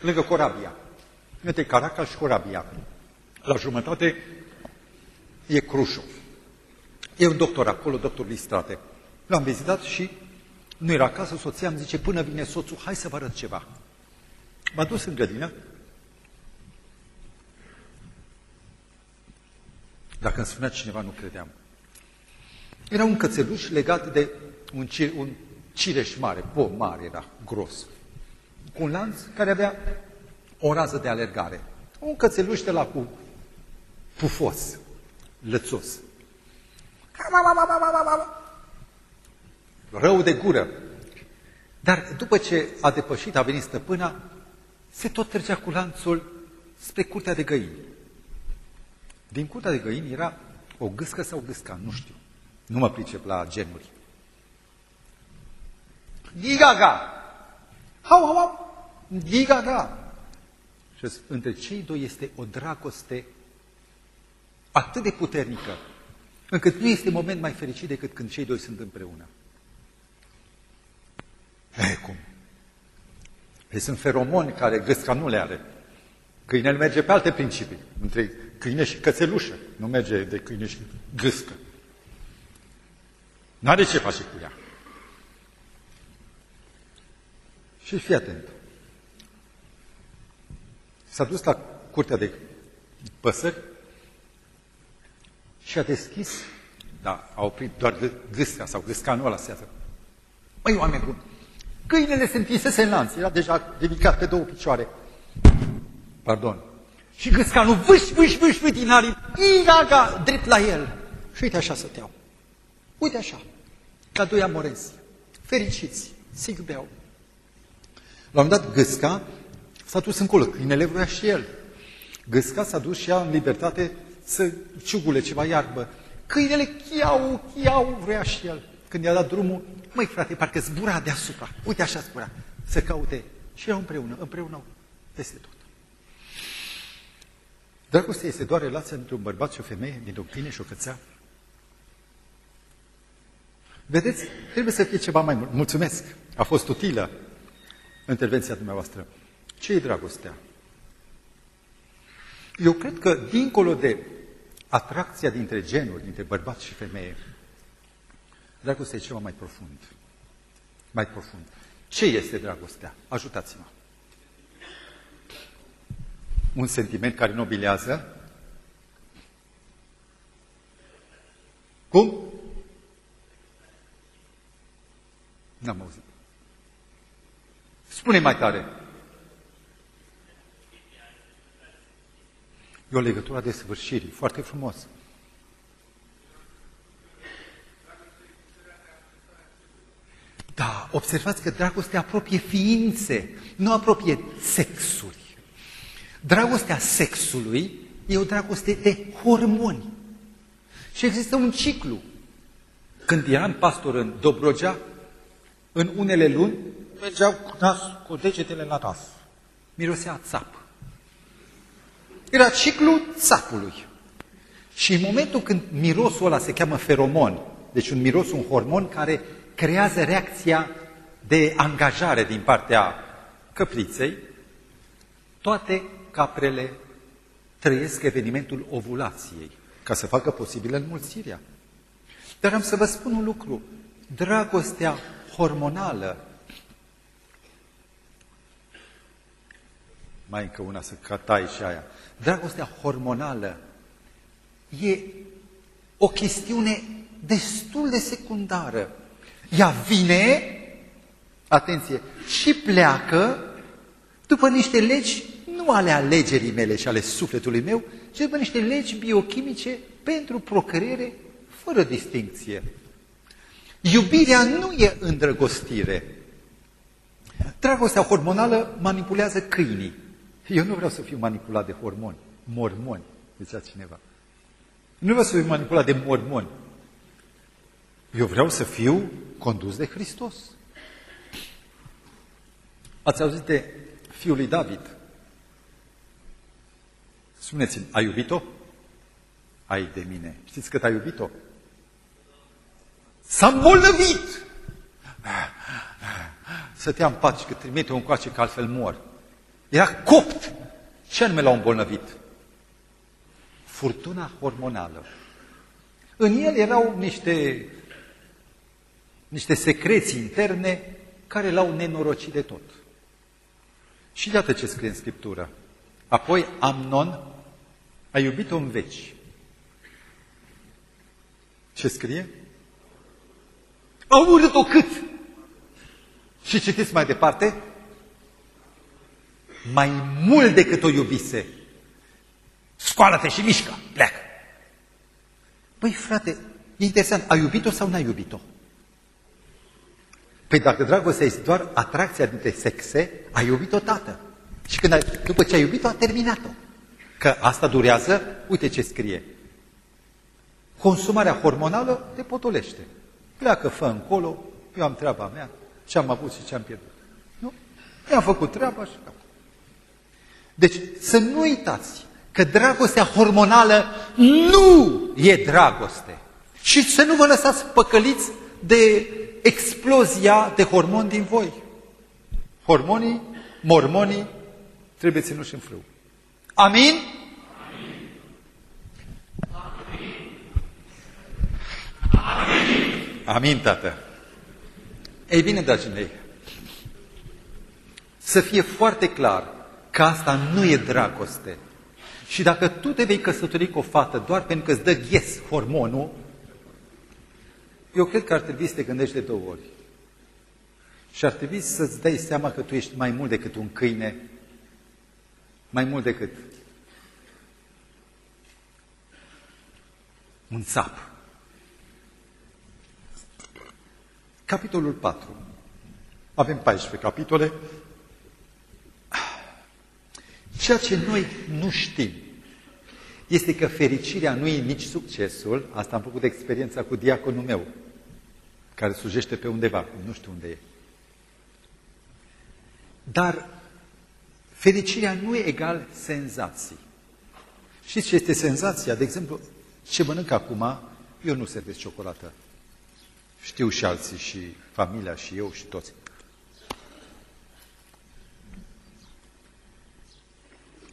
Lângă Corabia. Între Caracas și Corabia. La jumătate e Crușov. E un doctor acolo, doctor Listrate. L-am vizitat și nu era acasă, soția îmi zice, până vine soțul, hai să vă arăt ceva. M-a dus în grădină. Dacă îmi spunea cineva, nu credeam. Era un cățeluș legat de un, cir, un cireș mare, pom mare era, gros, cu un lanț care avea o rază de alergare. Un cățeluș de la cu pufos, lățos. Rău de gură. Dar după ce a depășit, a venit stăpâna, se tot trecea cu lanțul spre curtea de găini. Din curtea de găini era o gâscă sau gâsca, nu știu. Nu mă pricep la genuri. Gigaga! Hau, hau, hau! Gigaga! Și între cei doi este o dragoste atât de puternică, încât nu este moment mai fericit decât când cei doi sunt împreună. E, cum? Păi sunt feromoni care gâsca nu le are. Câinele merge pe alte principii. Între câine și cățelușă. Nu merge de câine și gâscă. N-are ce face cu ea. Și fii atent. S-a dus la curtea de păsări și a deschis, da, a oprit doar gâsca sau gâscanul ăla sează. Măi, oameni buni, câinele se întinsese în lanț, era deja ridicat pe două picioare. Pardon. Și gâscanul vâș, vâș, vâș, vâș din aripi, igaga, drept la el. Și uite așa stăteau. Uite așa, ca doi amorezi, fericiți, se iubeau. La un dat, gâsca s-a dus încolo, câinele vrea și el. Gâsca s-a dus și ea în libertate să ciugule ceva iarbă. Câinele chiau, chiau, vrea și el. Când i-a dat drumul, măi frate, parcă zbura deasupra. Uite așa zbura. Să caute. Și erau împreună, împreună, peste tot. Dragostea este doar relația între un bărbat și o femeie, dintre o câine și o cățea. Vedeți, trebuie să fie ceva mai mult. Mulțumesc, a fost utilă intervenția dumneavoastră. Ce e dragostea? Eu cred că, dincolo de atracția dintre genuri, dintre bărbat și femeie, dragostea e ceva mai profund. Mai profund. Ce este dragostea? Ajutați-mă. Un sentiment care nobilează. Cum? N-am auzit. Spune mai tare. E o legătură de sfârșirii. Foarte frumos. Da, observați că dragostea apropie ființe, nu apropie sexuri. Dragostea sexului e o dragoste de hormoni. Și există un ciclu. Când eram pastor în Dobrogea, în unele luni, mergeau cu, nas, cu degetele la nas. Mirosea țap. Era ciclu țapului. Și în momentul când mirosul ăla se cheamă feromon, deci un miros, un hormon care creează reacția de angajare din partea căpriței, toate caprele trăiesc evenimentul ovulației ca să facă posibilă înmulțirea. Dar am să vă spun un lucru. Dragostea hormonală mai încă una să catai și aia. Dragostea hormonală e o chestiune destul de secundară. Ea vine, atenție, și pleacă după niște legi, nu ale alegerii mele și ale sufletului meu, ci după niște legi biochimice pentru procreere fără distinție. Iubirea nu e îndrăgostire. Dragostea hormonală manipulează câinii. Eu nu vreau să fiu manipulat de hormoni, mormoni, zicea cineva. Nu vreau să fiu manipulat de mormoni. Eu vreau să fiu condus de Hristos. Ați auzit de fiul lui David? Spuneți-mi, ai iubit-o? Ai de mine. Știți cât ai iubit-o? S-a îmbolnăvit! Să te am pace, că trimite un coace, că altfel mor. Era copt. Ce anume l-a îmbolnăvit? Furtuna hormonală. În el erau niște, niște secreții interne care l-au nenorocit de tot. Și iată ce scrie în Scriptură. Apoi Amnon a iubit-o în veci. Ce scrie? A urât-o cât? Și citiți mai departe, mai mult decât o iubise. Scoală-te și mișcă, pleacă. Păi frate, e interesant, a iubit-o sau n-a iubit-o? Păi dacă dragostea este doar atracția dintre sexe, a iubit-o tată. Și când a, după ce a iubit-o, a terminat-o. Că asta durează, uite ce scrie. Consumarea hormonală te potolește. Pleacă, fă încolo, eu am treaba mea, ce am avut și ce am pierdut. Nu? Mi-am făcut treaba și gata. Deci să nu uitați că dragostea hormonală nu e dragoste. Și să nu vă lăsați păcăliți de explozia de hormoni din voi. Hormonii, mormonii trebuie ținuși în frâu. Amin? Amin, Amin tată. Ei bine, dragii mei, să fie foarte clar că asta nu e dragoste. Și dacă tu te vei căsători cu o fată doar pentru că îți dă ghes hormonul, eu cred că ar trebui să te gândești de două ori. Și ar trebui să-ți dai seama că tu ești mai mult decât un câine, mai mult decât un țap. Capitolul 4. Avem 14 capitole. Ceea ce noi nu știm este că fericirea nu e nici succesul, asta am făcut experiența cu diaconul meu, care slujește pe undeva, nu știu unde e. Dar fericirea nu e egal senzații. Știți ce este senzația? De exemplu, ce mănânc acum, eu nu servesc ciocolată. Știu și alții, și familia, și eu, și toți.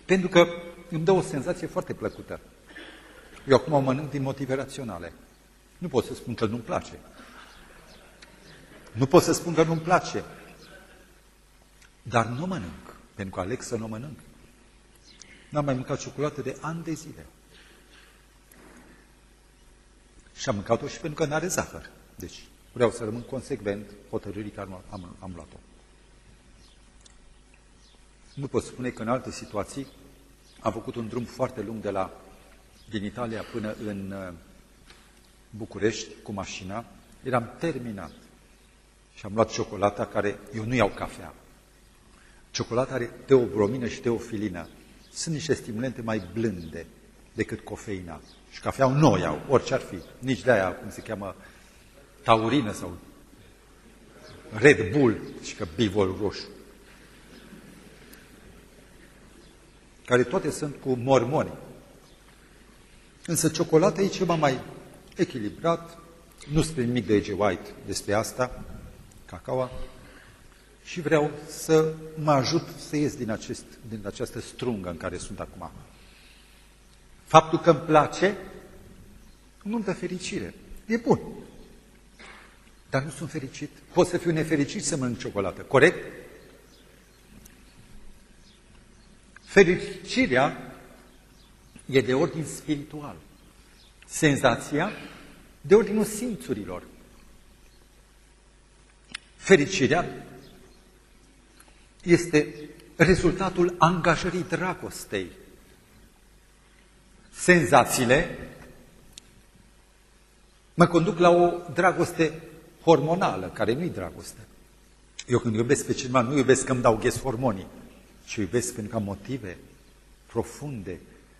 Pentru că îmi dă o senzație foarte plăcută. Eu acum o mănânc din motive raționale. Nu pot să spun că nu-mi place. Nu pot să spun că nu-mi place. Dar nu mănânc, pentru că aleg să nu mănânc. N-am mai mâncat ciocolată de ani de zile. Și am mâncat-o și pentru că nu are zahăr. Deci vreau să rămân consecvent hotărârii care am, am, am luat-o. Nu pot spune că în alte situații am făcut un drum foarte lung de la, din Italia până în uh, București cu mașina. Eram terminat. Și am luat ciocolata care, eu nu iau cafea. Ciocolata are teobromină și teofilină. Sunt niște stimulente mai blânde decât cofeina. Și cafeaua nu o iau, orice ar fi. Nici de aia, cum se cheamă, taurină sau Red Bull, și că bivol roșu. Care toate sunt cu mormoni. Însă ciocolata e ceva mai echilibrat, nu spre nimic de Ege White despre asta, cacaua, și vreau să mă ajut să ies din, acest, din această strungă în care sunt acum. Faptul că îmi place nu dă fericire. E bun. Dar nu sunt fericit. Pot să fiu nefericit să mănânc ciocolată. Corect? Fericirea e de ordin spiritual. Senzația de ordinul simțurilor. Fericirea este rezultatul angajării dragostei. Senzațiile mă conduc la o dragoste hormonală, care nu-i dragoste. Eu când iubesc pe cineva, nu iubesc că îmi dau ghes hormonii, ci iubesc pentru că am motive profunde,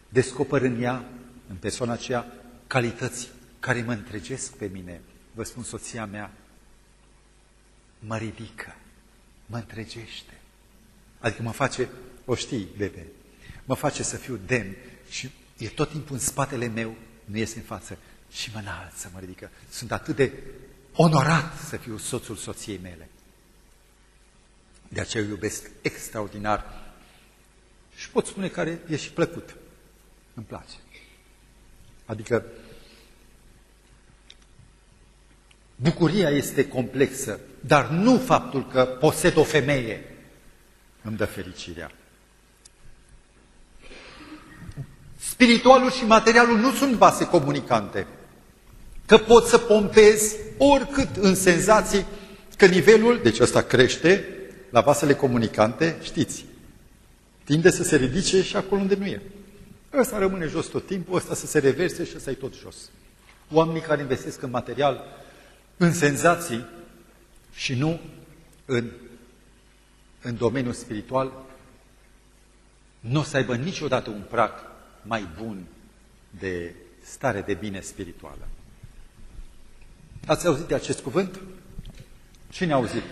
descoper în ea, în persoana aceea, calități care mă întregesc pe mine. Vă spun, soția mea mă ridică, mă întregește. Adică mă face, o știi, bebe, mă face să fiu demn și e tot timpul în spatele meu, nu iese în față și mă înalță, mă ridică. Sunt atât de onorat să fiu soțul soției mele. De aceea eu iubesc extraordinar și pot spune care e și plăcut. Îmi place. Adică bucuria este complexă, dar nu faptul că posed o femeie îmi dă fericirea. Spiritualul și materialul nu sunt vase comunicante. Că poți să pompezi oricât în senzații că nivelul, deci ăsta crește, la vasele comunicante, știți, tinde să se ridice și acolo unde nu e. Ăsta rămâne jos tot timpul, ăsta să se reverse și ăsta e tot jos. Oamenii care investesc în material, în senzații și nu în în domeniul spiritual, nu o să aibă niciodată un prag mai bun de stare de bine spirituală. Ați auzit de acest cuvânt? Cine a auzit?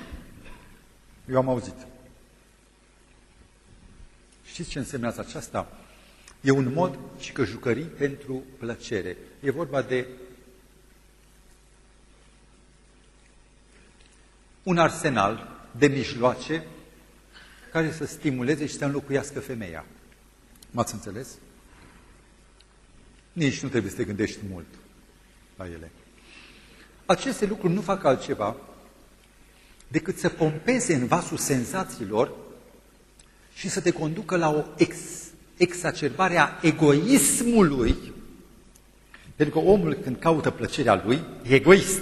Eu am auzit. Știți ce înseamnă aceasta? E un mod și că jucării pentru plăcere. E vorba de un arsenal de mijloace care să stimuleze și să înlocuiască femeia. M-ați înțeles? Nici nu trebuie să te gândești mult la ele. Aceste lucruri nu fac altceva decât să pompeze în vasul senzațiilor și să te conducă la o ex, exacerbare a egoismului. Pentru că omul când caută plăcerea lui, e egoist.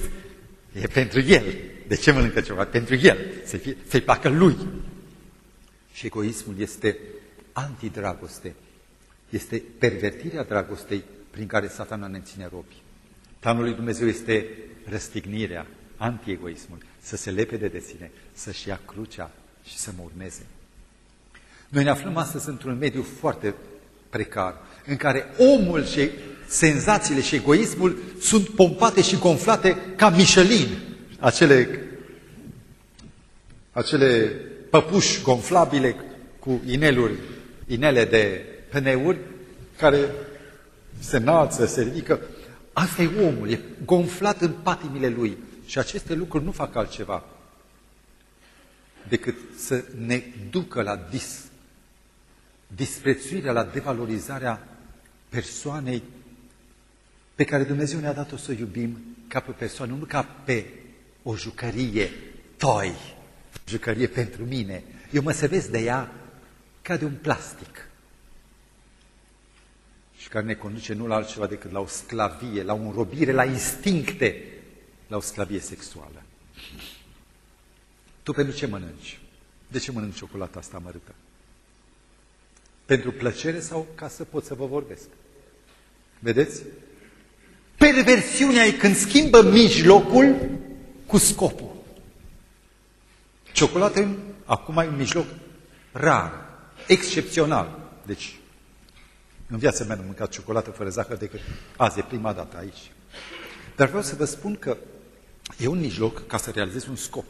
E pentru el. De ce mănâncă ceva? Pentru el. Să-i, să placă lui. Și egoismul este antidragoste, este pervertirea dragostei prin care satana ne ține robi. Planul lui Dumnezeu este răstignirea, antiegoismul, să se lepede de sine, să-și ia crucea și să mă urmeze. Noi ne aflăm astăzi într-un mediu foarte precar, în care omul și senzațiile și egoismul sunt pompate și gonflate ca Michelin, acele, acele păpuși gonflabile cu ineluri, inele de pneuri, care se înalță, se ridică. Asta e omul, e gonflat în patimile lui. Și aceste lucruri nu fac altceva decât să ne ducă la dis, disprețuirea, la devalorizarea persoanei pe care Dumnezeu ne-a dat-o să o iubim ca pe persoană, nu ca pe o jucărie toi, jucărie pentru mine. Eu mă servesc de ea ca de un plastic și care ne conduce nu la altceva decât la o sclavie, la o robire, la instincte, la o sclavie sexuală. Tu pentru ce mănânci? De ce mănânci ciocolata asta amărâtă? Pentru plăcere sau ca să pot să vă vorbesc? Vedeți? Perversiunea e când schimbă mijlocul cu scopul. Ciocolata acum e un mijloc rar, excepțional. Deci, în viața mea nu am mâncat ciocolată fără zahăr decât azi, e prima dată aici. Dar vreau să vă spun că e un mijloc ca să realizez un scop.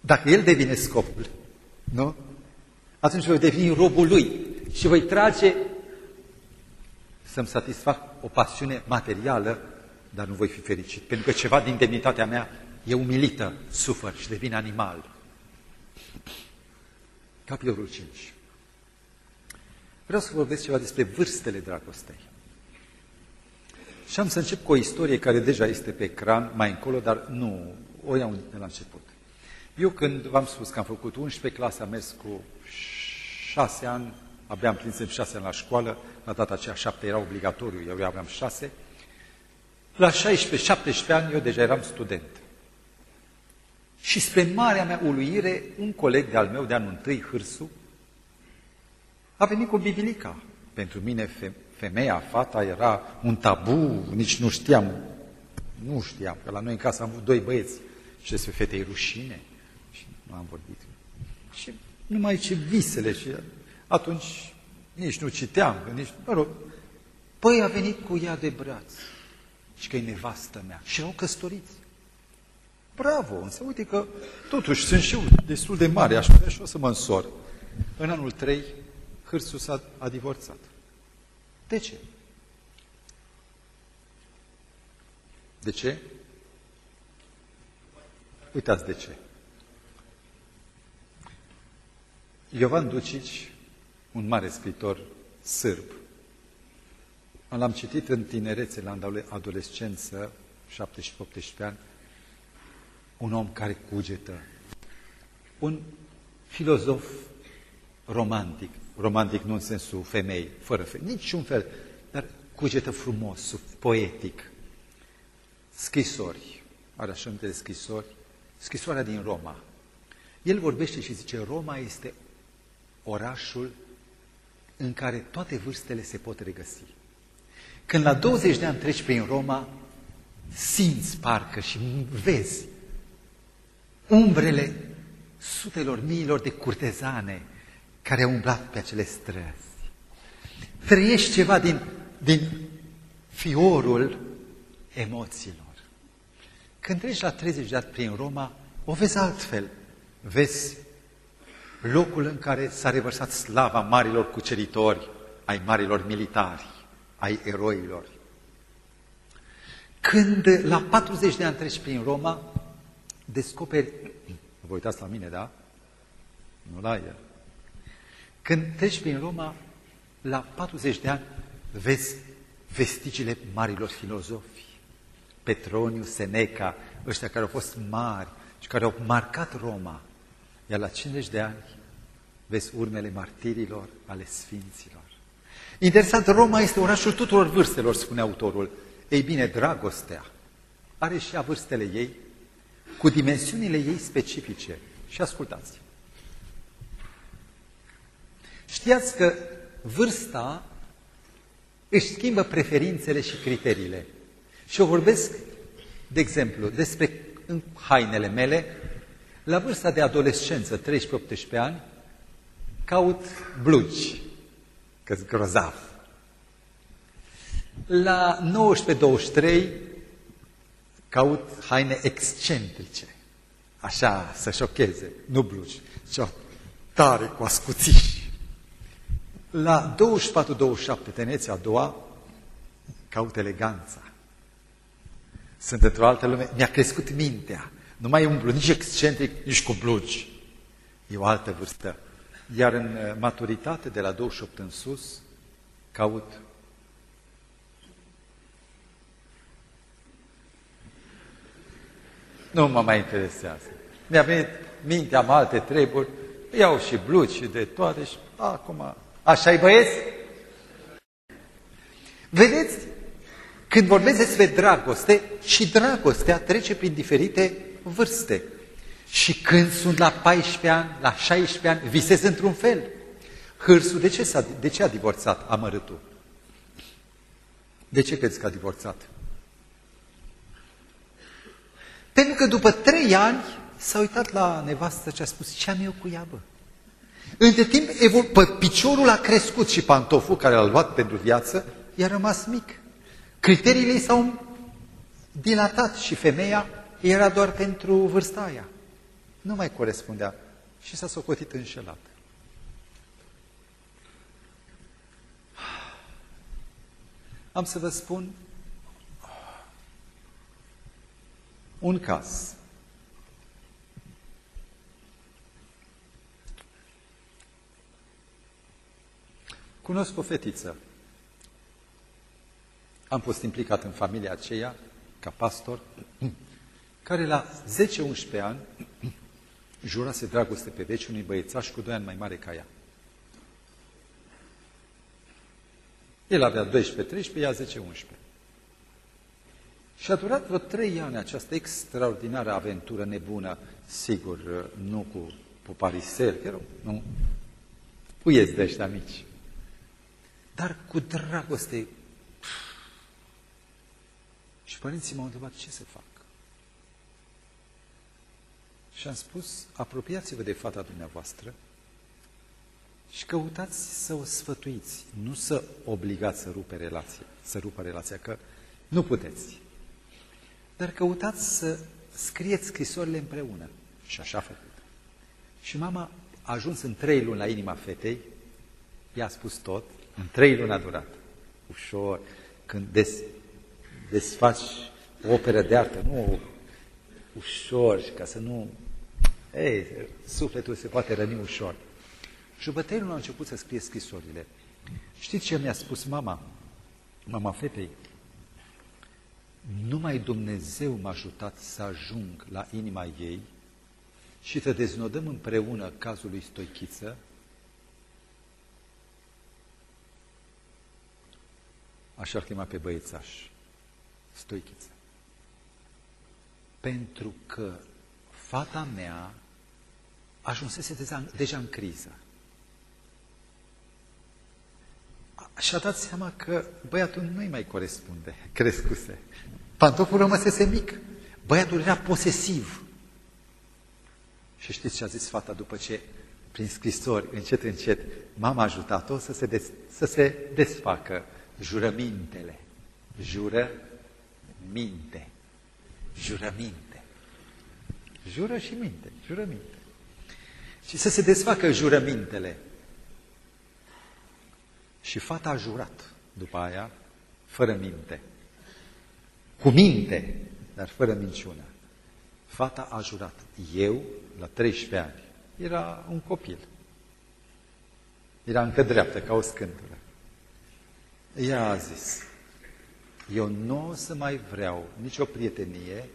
Dacă el devine scopul, nu? Atunci voi deveni robul lui și voi trage să-mi satisfac o pasiune materială, dar nu voi fi fericit. Pentru că ceva din demnitatea mea e umilită, sufăr și devine animal. Capitolul 5. Vreau să vorbesc ceva despre vârstele dragostei. Și am să încep cu o istorie care deja este pe ecran mai încolo, dar nu, o iau de la început. Eu când v-am spus că am făcut 11 clase, am mers cu 6 ani, abia am prins 6 ani la școală, la data aceea 7 era obligatoriu, eu aveam 6. La 16-17 ani eu deja eram student. Și spre marea mea uluire, un coleg de-al meu de anul întâi, Hârsu, a venit cu bibilica. Pentru mine femeia, fata era un tabu, nici nu știam, nu știam, că la noi în casă am avut doi băieți și despre fetei rușine și nu am vorbit. Și numai ce visele și atunci nici nu citeam, nici, mă rog, păi a venit cu ea de braț și că e nevastă mea și au căsătoriți. Bravo, însă uite că totuși sunt și eu destul de mare, aș putea și o să mă însor. În anul 3, Hârsus a, a divorțat. De ce? De ce? Uitați de ce. Iovan Ducici, un mare scritor sârb, l-am citit în tinerețe, la adolescență, 17-18 ani, un om care cugetă, un filozof romantic, romantic nu în sensul femei, fără femei, niciun fel, dar cugetă frumos, poetic. Scrisori, are așa de scrisori, scrisoarea din Roma. El vorbește și zice, Roma este orașul în care toate vârstele se pot regăsi. Când la 20 de ani treci prin Roma, simți parcă și vezi umbrele sutelor miilor de curtezane care au umblat pe acele străzi. Trăiești ceva din, din fiorul emoțiilor. Când treci la 30 de ani prin Roma, o vezi altfel. Vezi locul în care s-a revărsat slava marilor cuceritori, ai marilor militari, ai eroilor. Când la 40 de ani treci prin Roma, descoperi, vă uitați la mine, da? Nu la el. Când treci prin Roma, la 40 de ani, vezi vestigile marilor filozofi. Petroniu, Seneca, ăștia care au fost mari și care au marcat Roma. Iar la 50 de ani vezi urmele martirilor, ale sfinților. Interesant, Roma este orașul tuturor vârstelor, spune autorul. Ei bine, dragostea are și a vârstele ei, cu dimensiunile ei specifice. Și ascultați. Știați că vârsta își schimbă preferințele și criteriile. Și eu vorbesc, de exemplu, despre în hainele mele, la vârsta de adolescență, 13-18 ani, caut blugi, că grozav. La 19-23 caut haine excentrice, așa să șocheze, nu blugi, ci tare cu ascuțiși. La 24-27, teneția a doua, caut eleganța. Sunt într-o altă lume, mi-a crescut mintea. Nu mai umblu nici excentric, nici cu blugi. E o altă vârstă. Iar în uh, maturitate, de la 28 în sus, caut Nu mă mai interesează. Mi-a venit mintea am alte treburi, iau și blugi și de toate și acum... Așa-i băieți? Vedeți? Când vorbesc despre dragoste, și dragostea trece prin diferite vârste. Și când sunt la 14 ani, la 16 ani, visez într-un fel. Hârsul, de ce, a de ce a divorțat amărâtul? De ce crezi că a divorțat? Pentru că după trei ani s-a uitat la nevastă și a spus, ce am eu cu ea, bă? Între timp, piciorul a crescut și pantoful care l-a luat pentru viață i-a rămas mic. Criteriile s-au dilatat și femeia era doar pentru vârsta aia. Nu mai corespundea și s-a socotit înșelat. Am să vă spun un caz. Cunosc o fetiță. Am fost implicat în familia aceea, ca pastor, care la 10-11 ani jurase dragoste pe veci unui băiețaș cu 2 ani mai mare ca ea. El avea 12-13, ea 10-11. Și a durat vreo trei ani această extraordinară aventură nebună, sigur, nu cu puparisel, nu, puieți de ăștia mici, dar cu dragoste. Și părinții m-au întrebat ce să fac. Și am spus, apropiați-vă de fata dumneavoastră și căutați să o sfătuiți, nu să obligați să rupe relația, să rupă relația, că nu puteți. Dar căutați să scrieți scrisorile împreună. Și așa a făcut. Și mama a ajuns în trei luni la inima fetei, i-a spus tot, în trei luni a durat. Ușor, când des, desfaci o operă de artă, nu ușor, ca să nu... Ei, sufletul se poate răni ușor. Și după trei luni a început să scrie scrisorile. Știți ce mi-a spus mama? Mama fetei, numai Dumnezeu m-a ajutat să ajung la inima ei și să deznodăm împreună cazul lui Stoichiță, așa ar chema pe băiețaș, Stoichiță. Pentru că fata mea ajunsese deja, deja în criză. Și-a dat seama că băiatul nu-i mai corespunde, crescuse. Pantoful rămăsese mic. Băiatul era posesiv. Și știți ce a zis fata după ce, prin scrisori, încet, încet, mama a ajutat-o să se, des, să se desfacă jurămintele. Jură minte. Jurăminte. Jură și minte. Jurăminte. Și să se desfacă jurămintele. Și fata a jurat după aia, fără minte cu minte, dar fără minciună. Fata a jurat. Eu, la 13 ani, era un copil. Era încă dreaptă, ca o scântură. Ea a zis, eu nu o să mai vreau nicio prietenie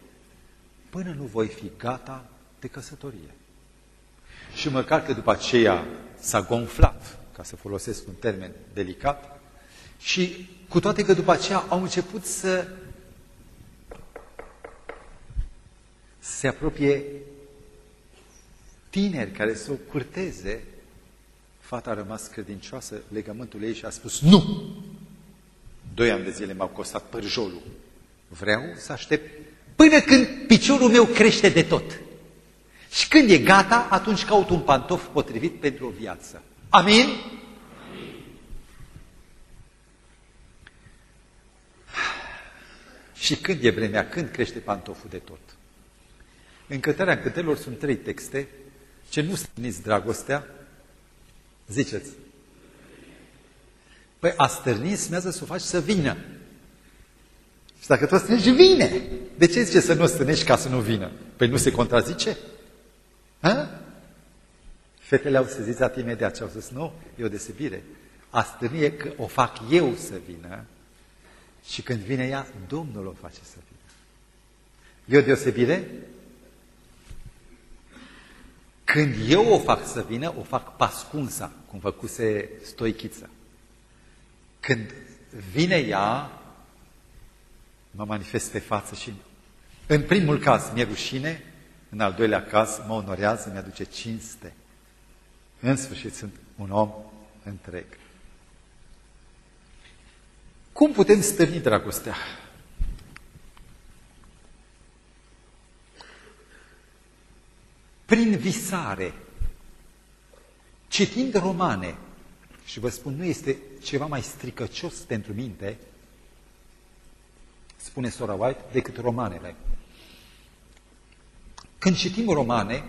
până nu voi fi gata de căsătorie. Și măcar că după aceea s-a gonflat, ca să folosesc un termen delicat, și cu toate că după aceea au început să se apropie tineri care să o curteze, fata a rămas credincioasă legământul ei și a spus nu! Doi ani de zile m-au costat părjolul. Vreau să aștept până când piciorul meu crește de tot. Și când e gata, atunci caut un pantof potrivit pentru o viață. Amin? Și când e vremea, când crește pantoful de tot? În cântarea cântărilor sunt trei texte. Ce nu stârniți dragostea, ziceți. Păi a stârni înseamnă să o faci să vină. Și dacă tu stârnești, vine. De ce zice să nu stârnești ca să nu vină? Păi nu se contrazice? Ha? Fetele au sezizat imediat și au zis, nu, e o desebire. A stârni e că o fac eu să vină și când vine ea, Domnul o face să vină. E o deosebire? Când eu o fac să vină, o fac pascunsa, cum făcuse stoichiță. Când vine ea, mă manifest pe față și în primul caz mi-e rușine, în al doilea caz mă onorează, mi-aduce cinste. În sfârșit sunt un om întreg. Cum putem stârni dragostea? Prin visare, citind romane, și vă spun, nu este ceva mai stricăcios pentru minte, spune sora White, decât romanele. Când citim romane,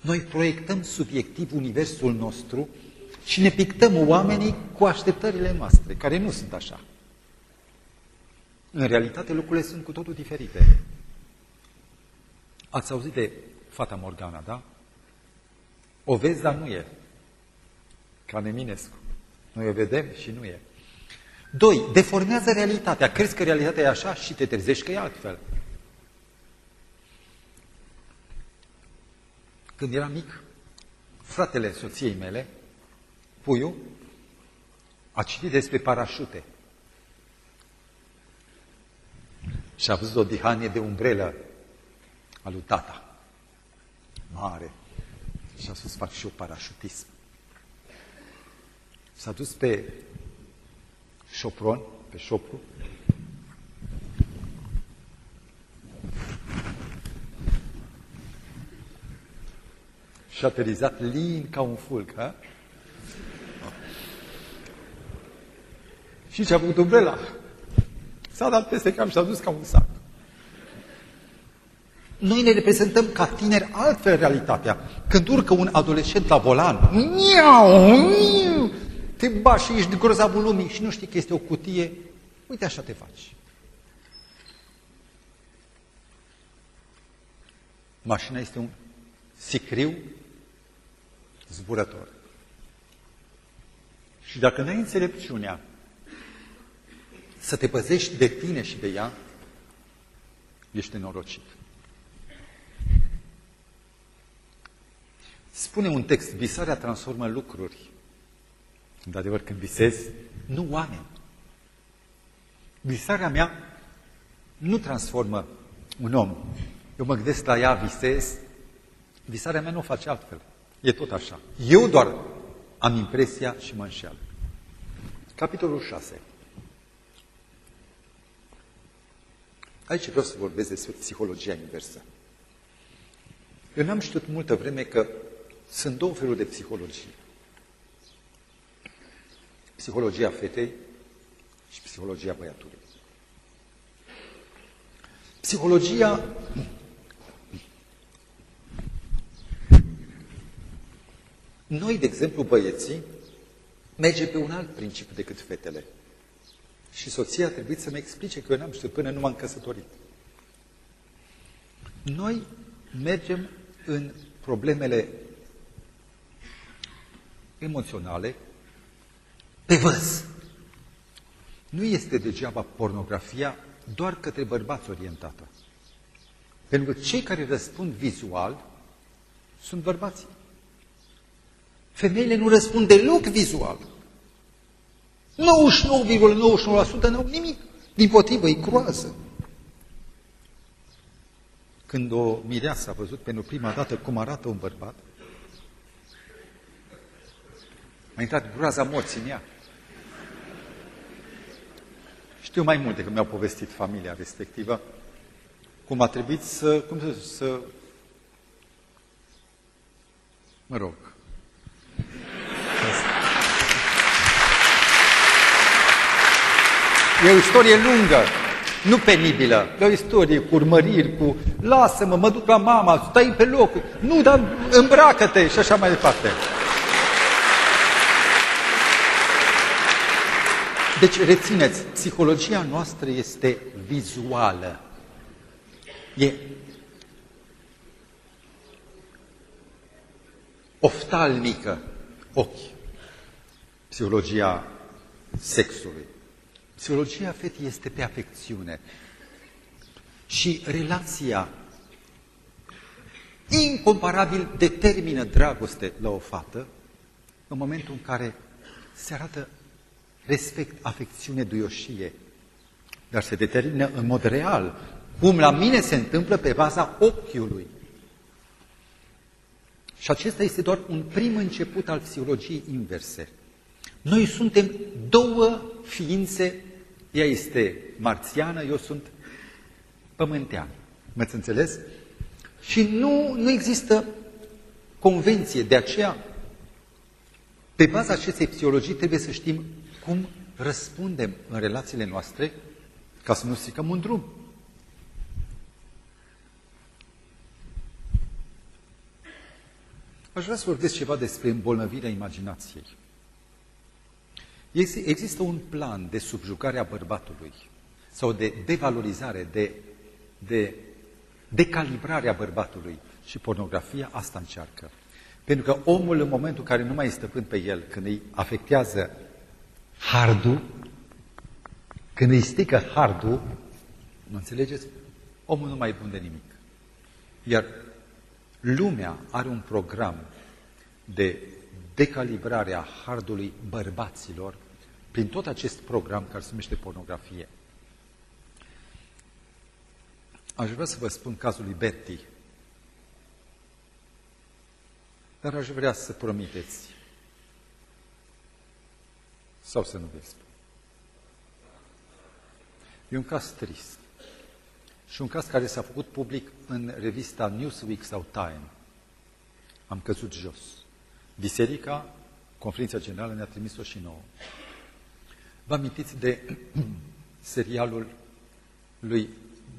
noi proiectăm subiectiv universul nostru și ne pictăm oamenii cu așteptările noastre, care nu sunt așa. În realitate, lucrurile sunt cu totul diferite. Ați auzit de fata Morgana, da? O vezi, dar nu e. Ca Neminescu. Noi o vedem și nu e. Doi, deformează realitatea. Crezi că realitatea e așa și te trezești că e altfel. Când eram mic, fratele soției mele, Puiu, a citit despre parașute. Și a văzut o dihanie de umbrelă a lui tata. Mare. Și a spus, fac și eu parașutism. S-a dus pe șopron, pe șopru, și a aterizat lin ca un fulg. Ha? Și ce-a făcut umbrela? S-a dat peste cap și a dus ca un sac. Noi ne reprezentăm ca tineri altfel realitatea. Când urcă un adolescent la volan, miau, miau, te bași și ești grozavul lumii și nu știi că este o cutie, uite așa te faci. Mașina este un sicriu zburător. Și dacă nu ai înțelepciunea să te păzești de tine și de ea, ești nenorocit. Spune un text, visarea transformă lucruri. Într-adevăr, când visezi, nu oameni. Visarea mea nu transformă un om. Eu mă gândesc la ea, visez, visarea mea nu o face altfel. E tot așa. Eu doar am impresia și mă înșeală. Capitolul 6. Aici vreau să vorbesc despre psihologia inversă. Eu n-am știut multă vreme că sunt două feluri de psihologie. Psihologia fetei și psihologia băiatului. Psihologia Noi, de exemplu, băieții, merge pe un alt principiu decât fetele. Și soția a trebuit să-mi explice că eu n-am știut până nu m-am căsătorit. Noi mergem în problemele emoționale pe văz. Nu este degeaba pornografia doar către bărbați orientată. Pentru că cei care răspund vizual sunt bărbații. Femeile nu răspund deloc vizual. 99,99% nu au nimic. Din potrivă, îi croază. Când o mireasă a văzut pentru prima dată cum arată un bărbat, a intrat groaza morții în ea. Știu mai multe, că mi-au povestit familia respectivă, cum a trebuit să, cum să, să mă rog, E o istorie lungă. nu penibilă, e o istorie cu urmăriri, cu lasă-mă, mă duc la mama, stai pe loc, nu, dar îmbracă-te și așa mai departe. Deci, rețineți, psihologia noastră este vizuală. E oftalmică, ochi. Psihologia sexului. Psihologia fetii este pe afecțiune. Și relația incomparabil determină dragoste la o fată în momentul în care se arată respect, afecțiune, duioșie. Dar se determină în mod real, cum la mine se întâmplă pe baza ochiului. Și acesta este doar un prim început al psihologiei inverse. Noi suntem două ființe, ea este marțiană, eu sunt pământean. Mă-ți înțeles? Și nu, nu există convenție, de aceea, pe baza acestei psihologii trebuie să știm cum răspundem în relațiile noastre ca să nu stricăm un drum. Aș vrea să vorbesc ceva despre îmbolnăvirea imaginației. Există un plan de subjugare a bărbatului sau de devalorizare, de, de decalibrare a bărbatului și pornografia asta încearcă. Pentru că omul în momentul în care nu mai este stăpân pe el, când îi afectează hardul, când îi stică hardul, nu înțelegeți? Omul nu mai e bun de nimic. Iar lumea are un program de decalibrare a hardului bărbaților prin tot acest program care se numește pornografie. Aș vrea să vă spun cazul lui Betty, dar aș vrea să promiteți sau să nu vezi. E un caz trist. Și un caz care s-a făcut public în revista Newsweek sau Time. Am căzut jos. Biserica, conferința generală ne-a trimis-o și nouă. Vă amintiți de serialul lui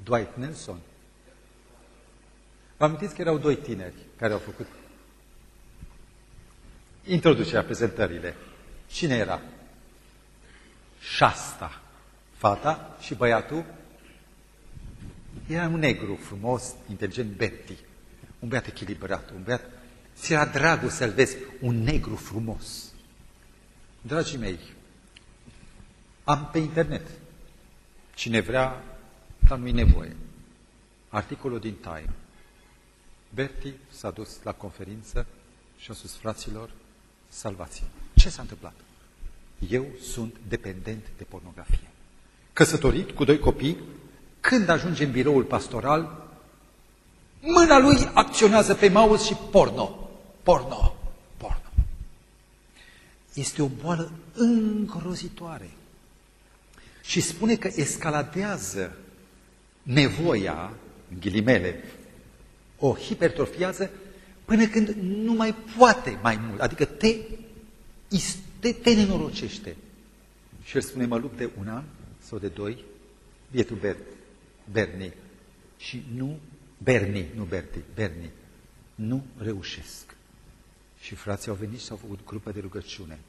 Dwight Nelson? Vă amintiți că erau doi tineri care au făcut introducerea prezentările. Cine era? Șasta, fata și băiatul. Era un negru frumos, inteligent, Betty. Un băiat echilibrat, un băiat... Ți era dragul să-l vezi, un negru frumos. Dragii mei, am pe internet. Cine vrea, dar nu-i nevoie. Articolul din Time. Berti s-a dus la conferință și a spus fraților, salvați Ce s-a întâmplat? Eu sunt dependent de pornografie. Căsătorit cu doi copii, când ajunge în biroul pastoral, mâna lui acționează pe mouse și porno. Porno. Porno. Este o boală îngrozitoare și spune că escaladează nevoia, în ghilimele, o hipertrofiază până când nu mai poate mai mult, adică te, te, te nenorocește. Și el spune, mă lupt de un an sau de doi, bietul Ber, Berni, și nu, Berni, nu Berti, Berni, nu reușesc. Și frații au venit și au făcut grupă de rugăciune.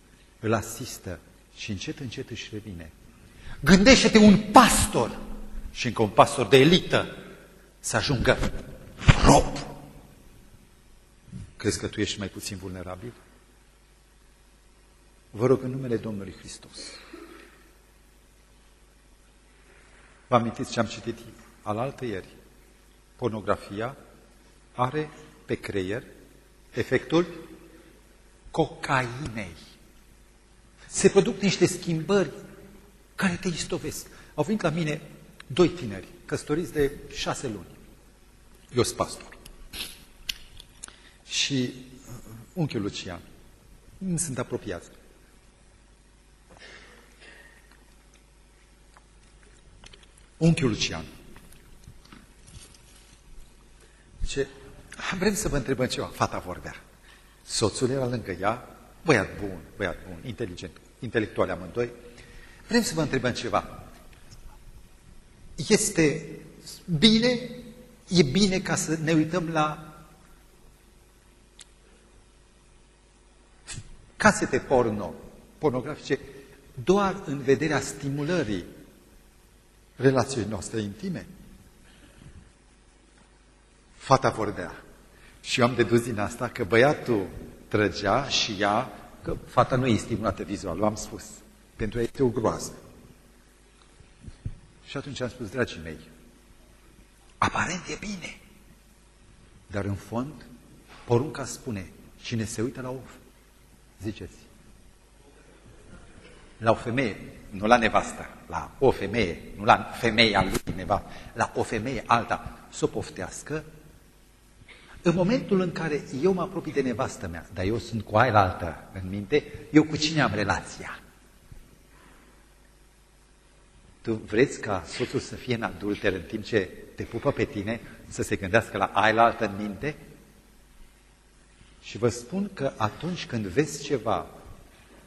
Îl asistă și încet, încet își revine. Gândește-te un pastor și încă un pastor de elită să ajungă rob. Crezi că tu ești mai puțin vulnerabil? Vă rog în numele Domnului Hristos. Vă amintiți ce am citit alaltă ieri? Pornografia are pe creier efectul cocainei. Se produc niște schimbări care te istovesc. Au venit la mine doi tineri, căsătoriți de șase luni. Eu sunt pastor. Și uh, unchiul Lucian. Nu sunt apropiați. Unchiul Lucian. Ce? Vrem să vă întrebăm ceva. Fata vorbea. Soțul era lângă ea, băiat bun, băiat bun, inteligent, intelectual amândoi, Vrem să vă întrebăm ceva. este bine, e bine ca să ne uităm la casete porno, pornografice, doar în vederea stimulării relației noastre intime. Fata vorbea. Și eu am dedus din asta că băiatul trăgea și ea, că fata nu e stimulată vizual, l-am spus. Pentru ea este o groază. Și atunci am spus, dragii mei, aparent e bine, dar în fond, porunca spune, cine se uită la o, ziceți, la o femeie, nu la nevastă, la o femeie, nu la femeia lui neva, la o femeie alta, să o poftească, în momentul în care eu mă apropii de nevastă mea, dar eu sunt cu aia altă în minte, eu cu cine am relația? Tu vreți ca soțul să fie în adulter în timp ce te pupă pe tine, să se gândească la aia altă în minte? Și vă spun că atunci când vezi ceva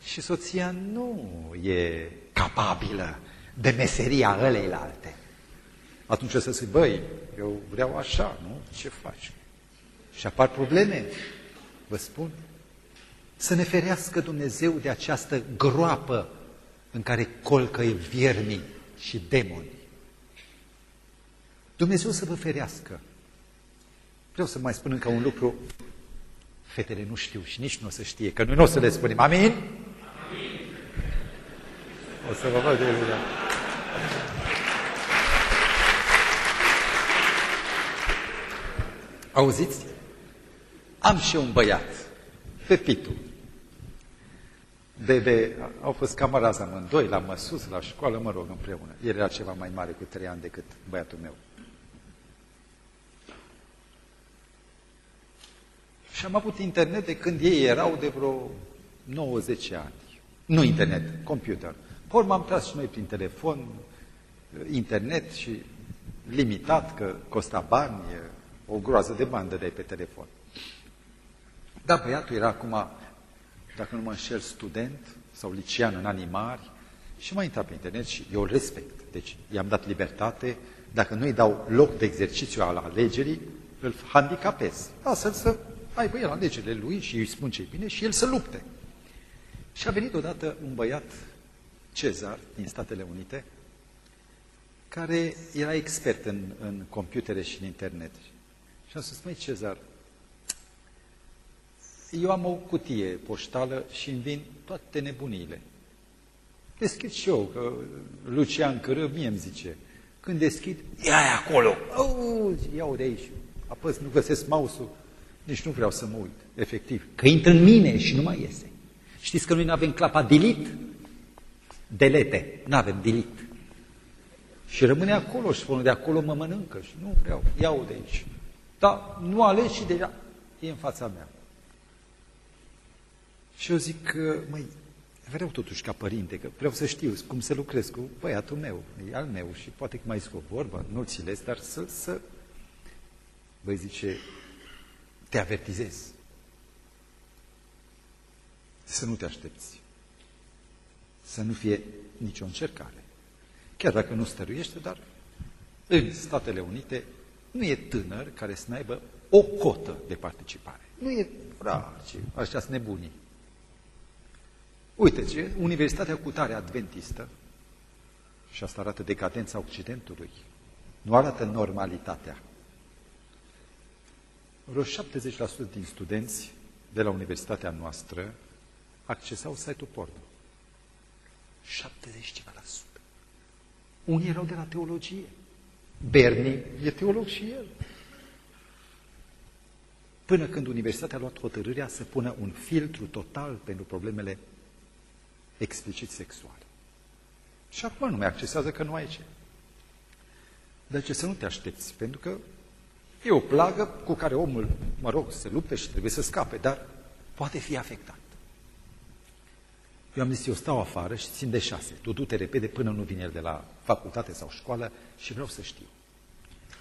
și soția nu e capabilă de meseria alte, atunci o să zic, băi, eu vreau așa, nu? Ce faci? Și apar probleme, vă spun. Să ne ferească Dumnezeu de această groapă în care colcă viermii și demoni. Dumnezeu să vă ferească. Vreau să mai spun încă un lucru. Fetele nu știu și nici nu o să știe, că noi nu o să le spunem. Amin? Amin. O să vă văd de Auziți? Am și un băiat, Pepitu. Bebe, au fost camarazi amândoi, l-am măsus la școală, mă rog, împreună. El era ceva mai mare cu trei ani decât băiatul meu. Și am avut internet de când ei erau de vreo 90 ani. Nu internet, computer. Porm am tras și noi prin telefon, internet și limitat, că costa bani, o groază de bani de pe telefon. Da, băiatul era acum, dacă nu mă înșel, student sau licean în anii mari și m-a intrat pe internet și eu îl respect. Deci i-am dat libertate, dacă nu îi dau loc de exercițiu al alegerii, îl handicapez. Lasă-l să aibă el alegerile lui și îi spun ce bine și el să lupte. Și a venit odată un băiat, Cezar, din Statele Unite, care era expert în, în computere și în internet. Și am spus, măi, Cezar, eu am o cutie poștală și îmi vin toate nebuniile. Deschid și eu, că Lucian Cără mie îmi zice, când deschid, ia acolo, auzi, iau de aici, apăs, nu găsesc mouse-ul, nici nu vreau să mă uit, efectiv, că intră în mine și nu mai iese. Știți că noi nu avem clapa delete? Delete, nu avem delete. Și rămâne acolo și spune, de acolo mă mănâncă și nu vreau, iau de aici. Dar nu alegi și deja e în fața mea. Și eu zic că, măi, vreau totuși ca părinte, că vreau să știu cum să lucrez cu băiatul meu, e al meu și poate că mai scop vorba, nu ți dar să, să... Băi, zice, te avertizez. Să nu te aștepți. Să nu fie nicio încercare. Chiar dacă nu stăruiește, dar în Statele Unite nu e tânăr care să aibă o cotă de participare. Nu e, ce, așa sunt nebunii. Uite, ce Universitatea Cutare Adventistă, și asta arată decadența Occidentului, nu arată normalitatea. Vreo 70% din studenți de la universitatea noastră accesau site-ul porno. 70 ceva la sută. Unii erau de la teologie. Bernie e teolog și el. Până când universitatea a luat hotărârea să pună un filtru total pentru problemele explicit sexuale. Și acum nu mai accesează că nu ai ce. Dar ce să nu te aștepți, pentru că e o plagă cu care omul, mă rog, se lupte și trebuie să scape, dar poate fi afectat. Eu am zis, eu stau afară și țin de șase. Tu du-te repede până nu vine el de la facultate sau școală și vreau să știu.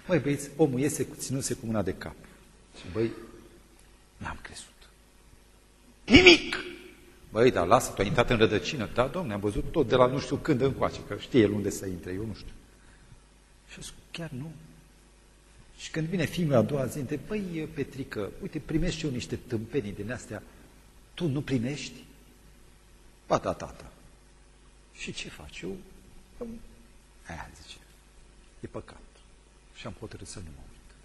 Măi băieți, omul iese ținuse cu mâna de cap. Și băi, n-am crezut. Nimic! Băi, dar lasă, tu ai intrat în rădăcină. Da, domne, am văzut tot de la nu știu când încoace, că știe el unde să intre, eu nu știu. Și eu zic, chiar nu. Și când vine fiul a doua zi, întreb, băi, Petrică, uite, primești și eu niște tâmpenii din astea, tu nu primești? Ba da, tata. Și ce faci? Eu, aia zice, e păcat. Și am hotărât să nu mă uit.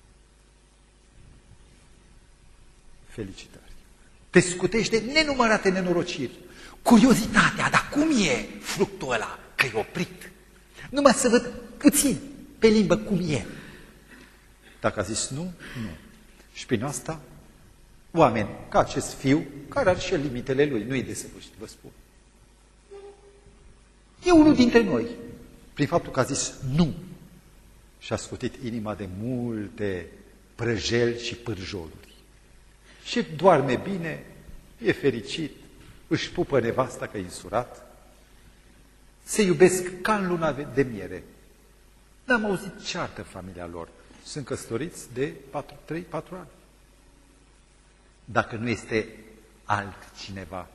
Felicitări. Te scutește nenumărate nenorociri. Curiozitatea, dar cum e fructul ăla? Că e oprit. Numai să văd puțin pe limbă cum e. Dacă a zis nu, nu. Și prin asta, oameni ca acest fiu, care are și limitele lui, nu e desăvârșit, vă spun. E unul dintre noi, prin faptul că a zis nu și a scutit inima de multe prăjeli și pârjoluri. Și doarme bine, e fericit, își pupă nevasta că e insurat, se iubesc ca în luna de miere. N-am auzit ceartă familia lor. Sunt căsătoriți de 3-4 ani. Dacă nu este altcineva.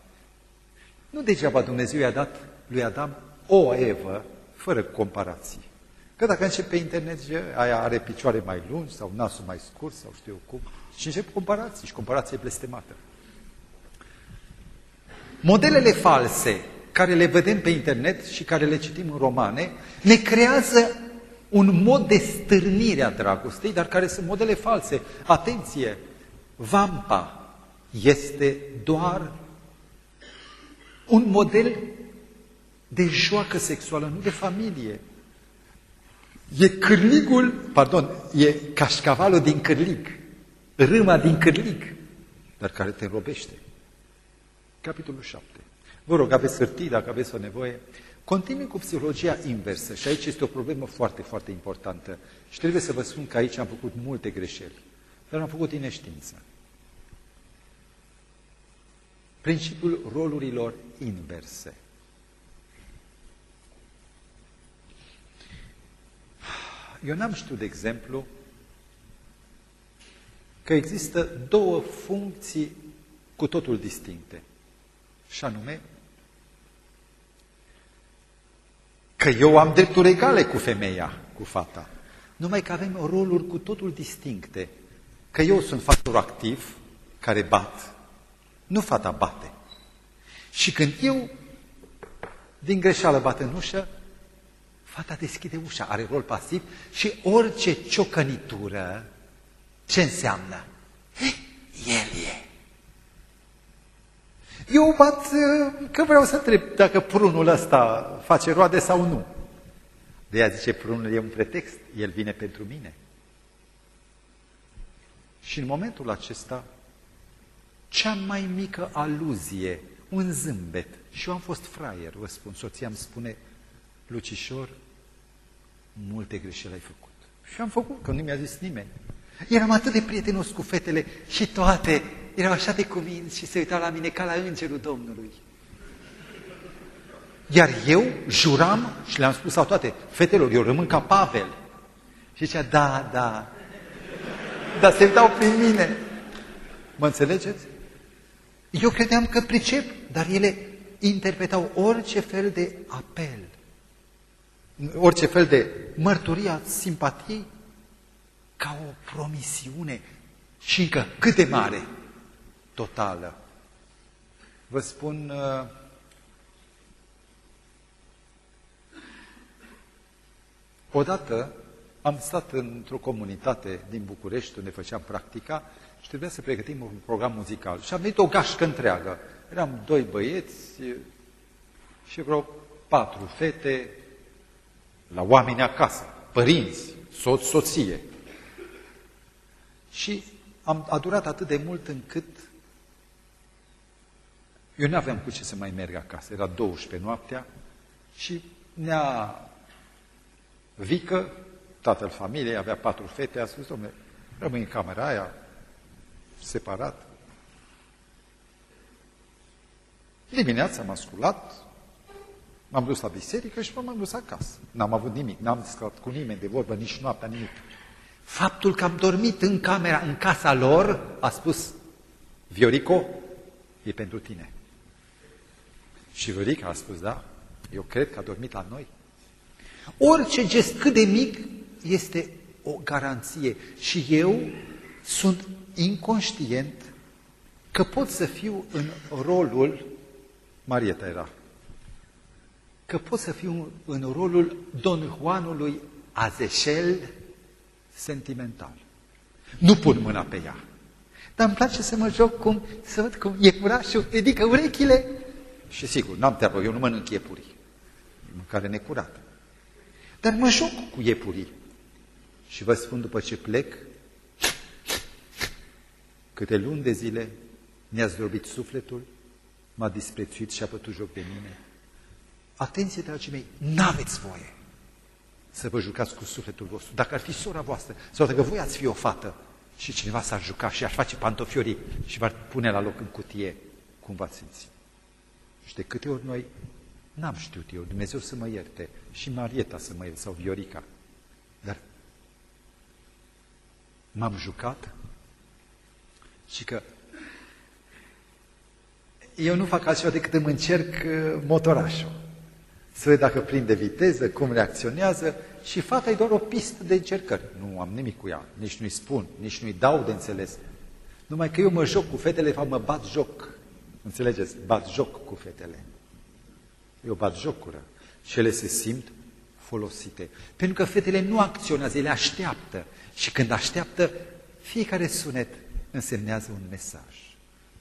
Nu degeaba Dumnezeu i-a dat lui Adam o Evă fără comparații. Că dacă începe pe internet, zice, aia are picioare mai lungi sau nasul mai scurt sau știu cum, și încep comparații și comparație blestemată. Modelele false care le vedem pe internet și care le citim în romane, ne creează un mod de stârnire a dragostei, dar care sunt modele false. Atenție! Vampa este doar un model de joacă sexuală, nu de familie. E cârligul, pardon, e cașcavalul din cârlig, râma din cârlig, dar care te robește. Capitolul 7. Vă rog, aveți hârtii dacă aveți o nevoie. Continui cu psihologia inversă și aici este o problemă foarte, foarte importantă. Și trebuie să vă spun că aici am făcut multe greșeli, dar am făcut din neștiință. Principiul rolurilor inverse. Eu n-am știut, de exemplu, că există două funcții cu totul distincte. Și anume, că eu am drepturi egale cu femeia, cu fata. Numai că avem roluri cu totul distincte. Că eu sunt factor activ, care bat, nu fata bate. Și când eu, din greșeală, bat în ușă, fata deschide ușa, are rol pasiv și orice ciocănitură, ce înseamnă? El e. Eu bat că vreau să întreb dacă prunul ăsta face roade sau nu. De ea zice, prunul e un pretext, el vine pentru mine. Și în momentul acesta, cea mai mică aluzie, un zâmbet, și eu am fost fraier, vă spun, soția îmi spune, Lucișor, multe greșeli ai făcut. Și am făcut, că nu mi-a zis nimeni. Eram atât de prietenos cu fetele și toate erau așa de cuminți și se uitau la mine ca la îngerul Domnului. Iar eu juram și le-am spus sau toate, fetelor, eu rămân ca Pavel. Și zicea, da, da, dar se uitau prin mine. Mă înțelegeți? Eu credeam că pricep, dar ele interpretau orice fel de apel, orice fel de mărturia simpatiei ca o promisiune și încă cât de mare, totală. Vă spun, uh, odată am stat într-o comunitate din București unde făceam practica și trebuia să pregătim un program muzical. Și am venit o gașcă întreagă. Eram doi băieți și vreo patru fete la oameni acasă, părinți, soț, soție. Și am, a durat atât de mult încât eu nu aveam cu ce să mai merg acasă. Era 12 noaptea și ne-a Vică, tatăl familiei, avea patru fete, a spus, domnule, rămâi în camera aia, separat. Dimineața m-am sculat, m-am dus la biserică și m-am dus acasă. N-am avut nimic, n-am discutat cu nimeni de vorbă, nici noaptea, nimic. Faptul că am dormit în camera, în casa lor, a spus, Viorico, e pentru tine. Și Viorica a spus, da, eu cred că a dormit la noi. Orice gest cât de mic este o garanție și eu sunt inconștient că pot să fiu în rolul, Marieta era, că pot să fiu în rolul Don Juanului Azeșel sentimental. Nu pun mâna pe ea. Dar îmi place să mă joc cum, să văd cum iepurașul ridică urechile. Și sigur, n-am treabă, eu nu mănânc iepurii. Mâncare necurată. Dar mă joc cu iepurii. Și vă spun după ce plec, câte luni de zile mi-a zdrobit sufletul, m-a disprețuit și a pătut joc de mine. Atenție, dragii mei, n-aveți voie să vă jucați cu sufletul vostru. Dacă ar fi sora voastră, sau dacă voi ați fi o fată și cineva s-ar juca și ar face pantofiorii și v-ar pune la loc în cutie, cum v-ați simți? Și de câte ori noi n-am știut eu, Dumnezeu să mă ierte, și Marieta să mă ierte, sau Viorica, dar m-am jucat și că eu nu fac altceva decât îmi încerc uh, motorașul. Să văd dacă prinde viteză, cum reacționează și fata e doar o pistă de încercări. Nu am nimic cu ea, nici nu-i spun, nici nu-i dau de înțeles. Numai că eu mă joc cu fetele, fapt mă bat joc. Înțelegeți? Bat joc cu fetele. Eu bat jocură. Și ele se simt folosite. Pentru că fetele nu acționează, ele așteaptă. Și când așteaptă, fiecare sunet însemnează un mesaj.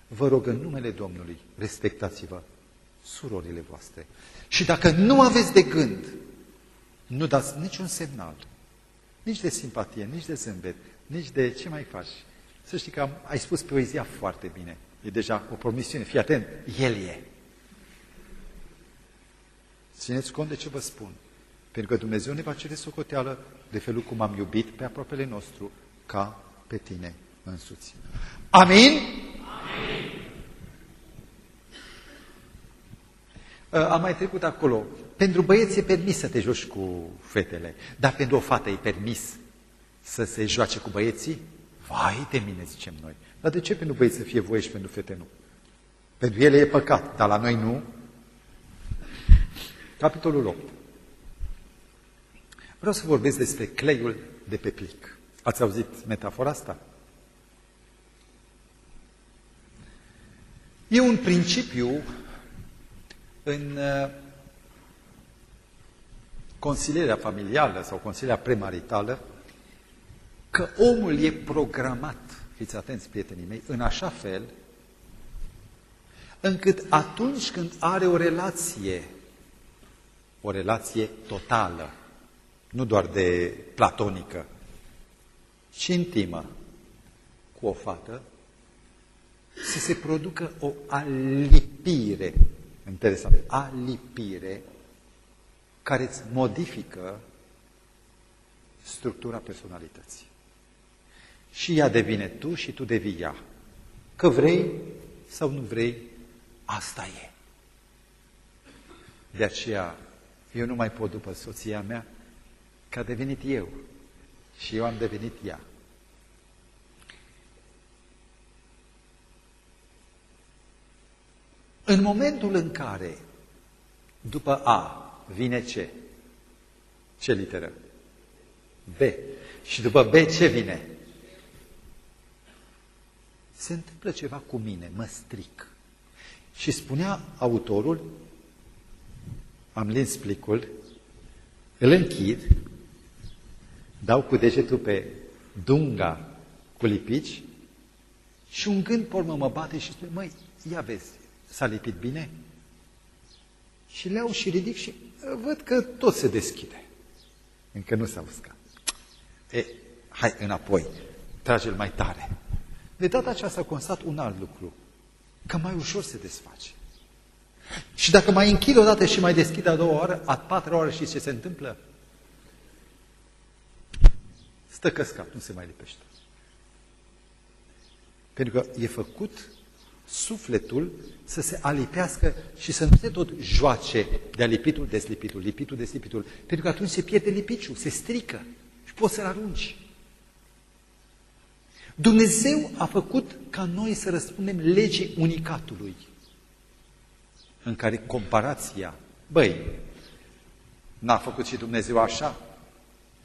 Vă rog în numele Domnului, respectați-vă surorile voastre. Și dacă nu aveți de gând, nu dați niciun semnal, nici de simpatie, nici de zâmbet, nici de ce mai faci. Să știi că am, ai spus poezia foarte bine. E deja o promisiune. Fii atent, El e. Țineți cont de ce vă spun. Pentru că Dumnezeu ne va cere socoteală de felul cum am iubit pe aproapele nostru ca pe tine însuți. Amin? Amin. Am mai trecut acolo. Pentru băieți e permis să te joci cu fetele, dar pentru o fată e permis să se joace cu băieții? Vai de mine, zicem noi. Dar de ce pentru băieți să fie voie și pentru fete nu? Pentru ele e păcat, dar la noi nu. Capitolul 8. Vreau să vorbesc despre cleiul de pe plic. Ați auzit metafora asta? E un principiu în uh, consilierea familială sau consilierea premaritală că omul e programat, fiți atenți prietenii mei, în așa fel încât atunci când are o relație, o relație totală, nu doar de platonică, ci intimă cu o fată, să se producă o alipire, interesant, alipire, care îți modifică structura personalității. Și ea devine tu și tu devii ea. Că vrei sau nu vrei, asta e. De aceea, eu nu mai pot după soția mea, că a devenit eu și eu am devenit ea. În momentul în care, după A, vine ce? Ce literă? B. Și după B ce vine? Se întâmplă ceva cu mine, mă stric. Și spunea autorul, am lins plicul, îl închid, dau cu degetul pe dunga cu lipici și un gând pe urmă mă bate și spune, măi, ia vezi, s-a lipit bine? Și le iau și ridic și văd că tot se deschide. Încă nu s-a uscat. E, hai înapoi, trage-l mai tare. De data aceasta constat un alt lucru, că mai ușor se desface. Și dacă mai închid o dată și mai deschid a doua oară, a patra oară și ce se întâmplă? Stă căscat, nu se mai lipește. Pentru că e făcut sufletul să se alipească și să nu se tot joace de-a lipitul, deslipitul, lipitul, deslipitul, pentru că atunci se pierde lipiciul, se strică și poți să-l arunci. Dumnezeu a făcut ca noi să răspundem legii unicatului, în care comparația, băi, n-a făcut și Dumnezeu așa?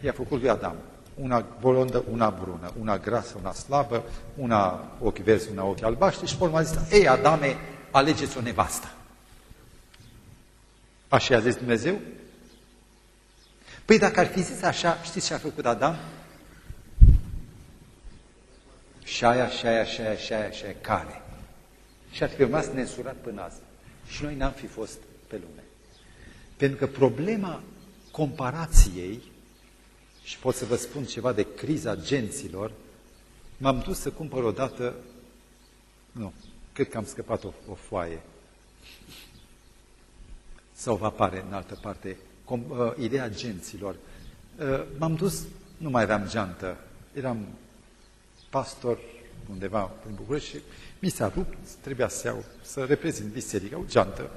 i-a făcut lui Adam. Una blondă, una brună, una grasă, una slabă, una ochi verzi, una ochi albaștri și pe urmă a zis, ei, Adame, alegeți o nevastă. Așa i-a zis Dumnezeu? Păi dacă ar fi zis așa, știți ce a făcut Adam? Și aia, și aia, și aia, și aia, și aia, care? Și ar fi rămas nesurat până azi. Și noi n-am fi fost pe lume. Pentru că problema comparației, și pot să vă spun ceva de criza genților, m-am dus să cumpăr odată, nu, cred că am scăpat o, o foaie, sau va apare în altă parte, com, uh, ideea genților. Uh, m-am dus, nu mai aveam geantă, eram pastor undeva prin București și mi s-a rupt, trebuia să iau, să reprezint biserica, o geantă,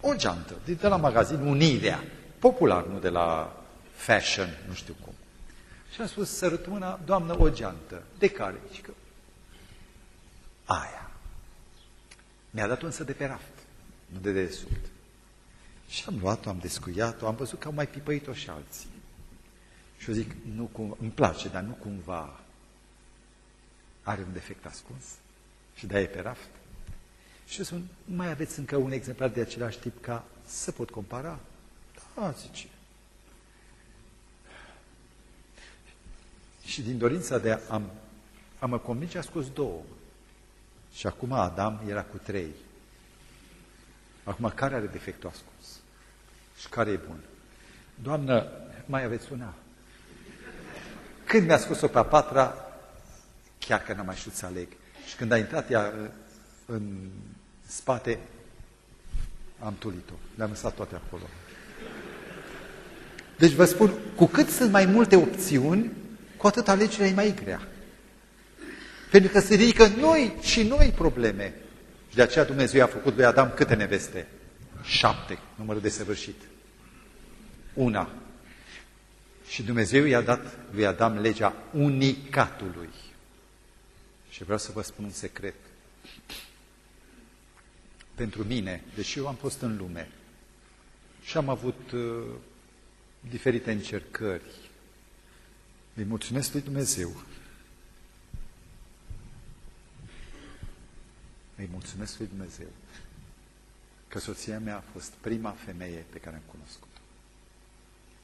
o geantă, de la magazin Unirea, popular, nu de la fashion, nu știu cum. Și am spus, sărut mâna, doamnă, o geantă. De care? Și că, aia. Mi-a dat însă de pe raft, nu de desubt. Și am luat-o, am descuiat-o, am văzut că au mai pipăit-o și alții. Și eu zic, nu cum, îmi place, dar nu cumva are un defect ascuns și de-aia e pe raft. Și eu spun, mai aveți încă un exemplar de același tip ca să pot compara? Da, zice. Și din dorința de a, am, a mă convinge, a scos două. Și acum Adam era cu trei. Acum, care are defectul ascuns? Și care e bun? Doamnă, mai aveți una? Când mi-a scos-o pe a patra, chiar că n-am mai știut să aleg. Și când a intrat ea uh, în spate, am tulit-o. Le-am lăsat toate acolo. Deci vă spun, cu cât sunt mai multe opțiuni, cu atât alegerea e mai grea. Pentru că se ridică noi și noi probleme. Și de aceea Dumnezeu a făcut lui Adam câte neveste? Șapte, numărul de săvârșit. Una. Și Dumnezeu i-a dat lui Adam legea unicatului. Și vreau să vă spun un secret. Pentru mine, deși eu am fost în lume și am avut uh, diferite încercări, îi mulțumesc lui Dumnezeu. Îi mulțumesc lui Dumnezeu că soția mea a fost prima femeie pe care am cunoscut-o.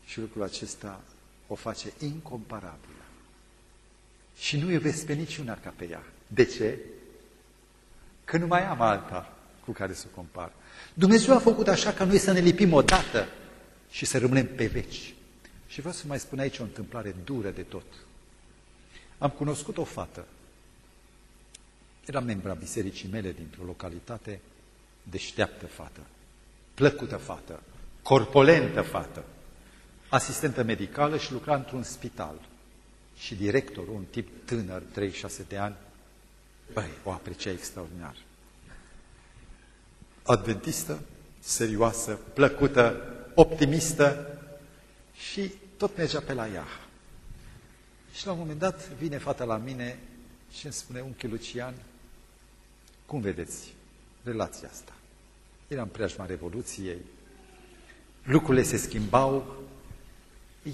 Și lucrul acesta o face incomparabilă. Și nu iubesc pe niciuna ca pe ea. De ce? Că nu mai am alta cu care să compar. Dumnezeu a făcut așa ca noi să ne lipim odată și să rămânem pe veci. Și vreau să mai spun aici o întâmplare dură de tot. Am cunoscut o fată. Era membra bisericii mele dintr-o localitate, deșteaptă fată, plăcută fată, corpolentă fată, asistentă medicală și lucra într-un spital și directorul, un tip tânăr, 36 de ani, băi, o aprecia extraordinar. Adventistă, serioasă, plăcută, optimistă și tot mergea pe la ea. Și la un moment dat vine fata la mine și îmi spune, unchi Lucian, cum vedeți relația asta? Era în preajma Revoluției, lucrurile se schimbau,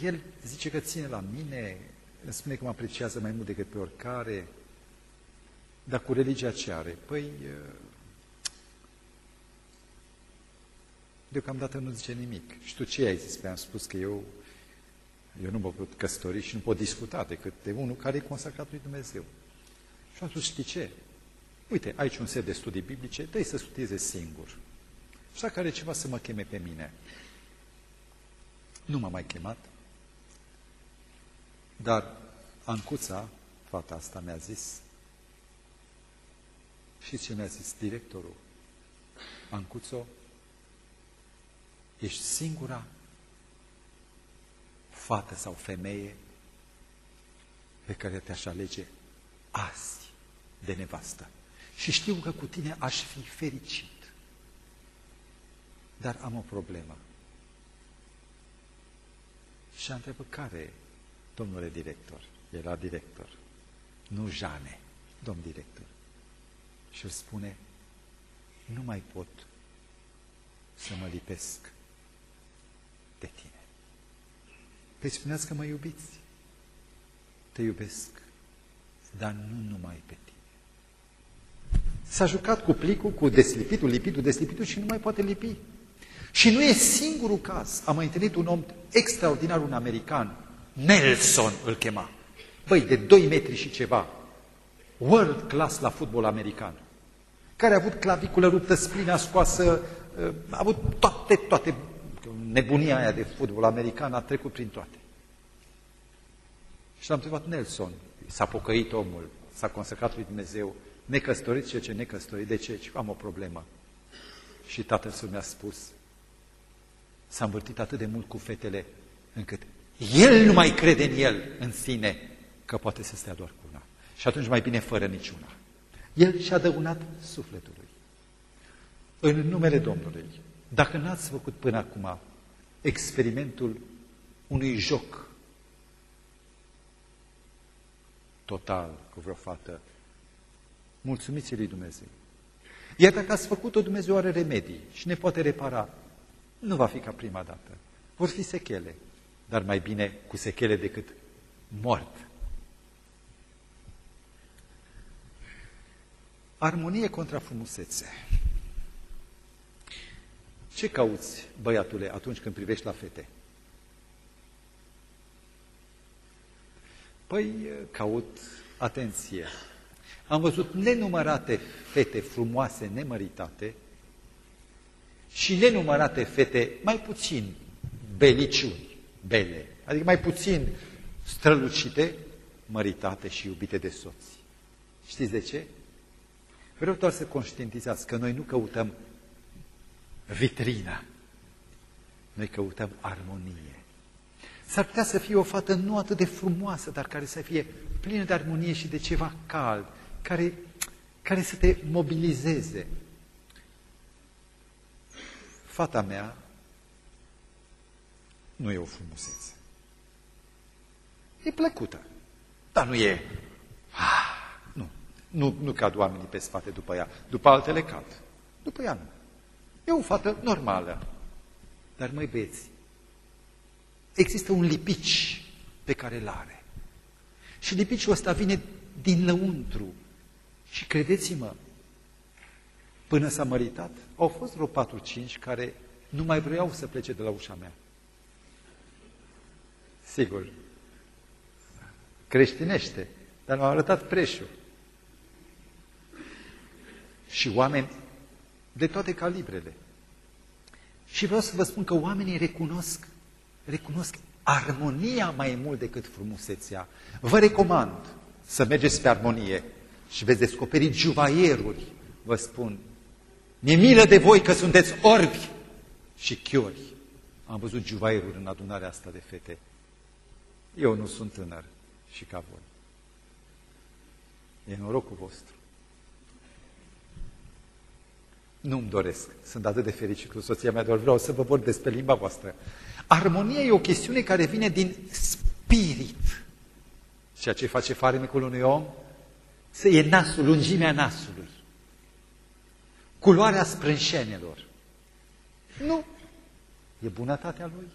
el zice că ține la mine, îmi spune că mă apreciază mai mult decât pe oricare, dar cu religia ce are? Păi, deocamdată nu zice nimic. Și tu ce ai zis? Mi-am spus că eu, eu nu mă pot căsători și nu pot discuta decât de unul care e consacrat lui Dumnezeu. Și am spus, știi ce? Uite, aici un set de studii biblice, dă să studieze singur. Și dacă are ceva să mă cheme pe mine. Nu m-a mai chemat, dar Ancuța, fata asta, mi-a zis, și ce mi-a zis directorul? Ancuțo, ești singura fată sau femeie pe care te-aș alege azi de nevastă. Și știu că cu tine aș fi fericit. Dar am o problemă. Și am întrebat care domnule director, era director, nu Jane, domn director. Și îl spune, nu mai pot să mă lipesc de tine. Păi spuneați că mă iubiți. Te iubesc, dar nu numai pe tine. S-a jucat cu plicul, cu deslipitul, lipitul, deslipitul și nu mai poate lipi. Și nu e singurul caz. Am mai întâlnit un om extraordinar, un american, Nelson îl chema. Băi, de 2 metri și ceva. World class la fotbal american. Care a avut claviculă ruptă, splina scoasă, a avut toate, toate. Nebunia aia de fotbal american a trecut prin toate. Și l-am întrebat Nelson, s-a pocăit omul, s-a consacrat lui Dumnezeu, necăsătorit și ce necăsătorit. De ce? Și am o problemă. Și tatăl său mi-a spus, s-a învârtit atât de mult cu fetele, încât el nu mai crede în el, în sine, că poate să stea doar cu una. Și atunci mai bine fără niciuna. El și-a dăunat sufletului. În numele Domnului, dacă n-ați făcut până acum experimentul unui joc total cu vreo fată, mulțumiți lui Dumnezeu. Iar dacă ați făcut-o, Dumnezeu are remedii și ne poate repara. Nu va fi ca prima dată. Vor fi sechele, dar mai bine cu sechele decât mort. Armonie contra frumusețe. Ce cauți, băiatule, atunci când privești la fete? Păi, caut atenție. Am văzut nenumărate fete frumoase, nemăritate și nenumărate fete mai puțin beliciuni, bele, adică mai puțin strălucite, măritate și iubite de soți. Știți de ce? Vreau doar să conștientizați că noi nu căutăm vitrina, noi căutăm armonie. S-ar putea să fie o fată nu atât de frumoasă, dar care să fie plină de armonie și de ceva cald, care, care să te mobilizeze. Fata mea nu e o frumusețe. E plăcută, dar nu e... Ah, nu, nu, nu cad oamenii pe spate după ea. După altele cad. După ea nu. E o fată normală. Dar, măi băieți, există un lipici pe care îl are. Și lipiciul ăsta vine din lăuntru. Și credeți-mă, până s-a măritat, au fost vreo 4-5 care nu mai vreau să plece de la ușa mea. Sigur, creștinește, dar m-au arătat preșul. Și oameni de toate calibrele. Și vreau să vă spun că oamenii recunosc, recunosc armonia mai mult decât frumusețea. Vă recomand să mergeți pe armonie și veți descoperi juvaieruri, vă spun. Mi-e milă de voi că sunteți orbi și chiori. Am văzut juvaieruri în adunarea asta de fete. Eu nu sunt tânăr și ca voi. E norocul vostru. Nu-mi doresc. Sunt atât de fericit cu soția mea, doar vreau să vă vorbesc pe limba voastră. Armonia e o chestiune care vine din spirit. Ceea ce face farmecul unui om să e nasul, lungimea nasului. Culoarea sprânșenelor. Nu. E bunătatea lui.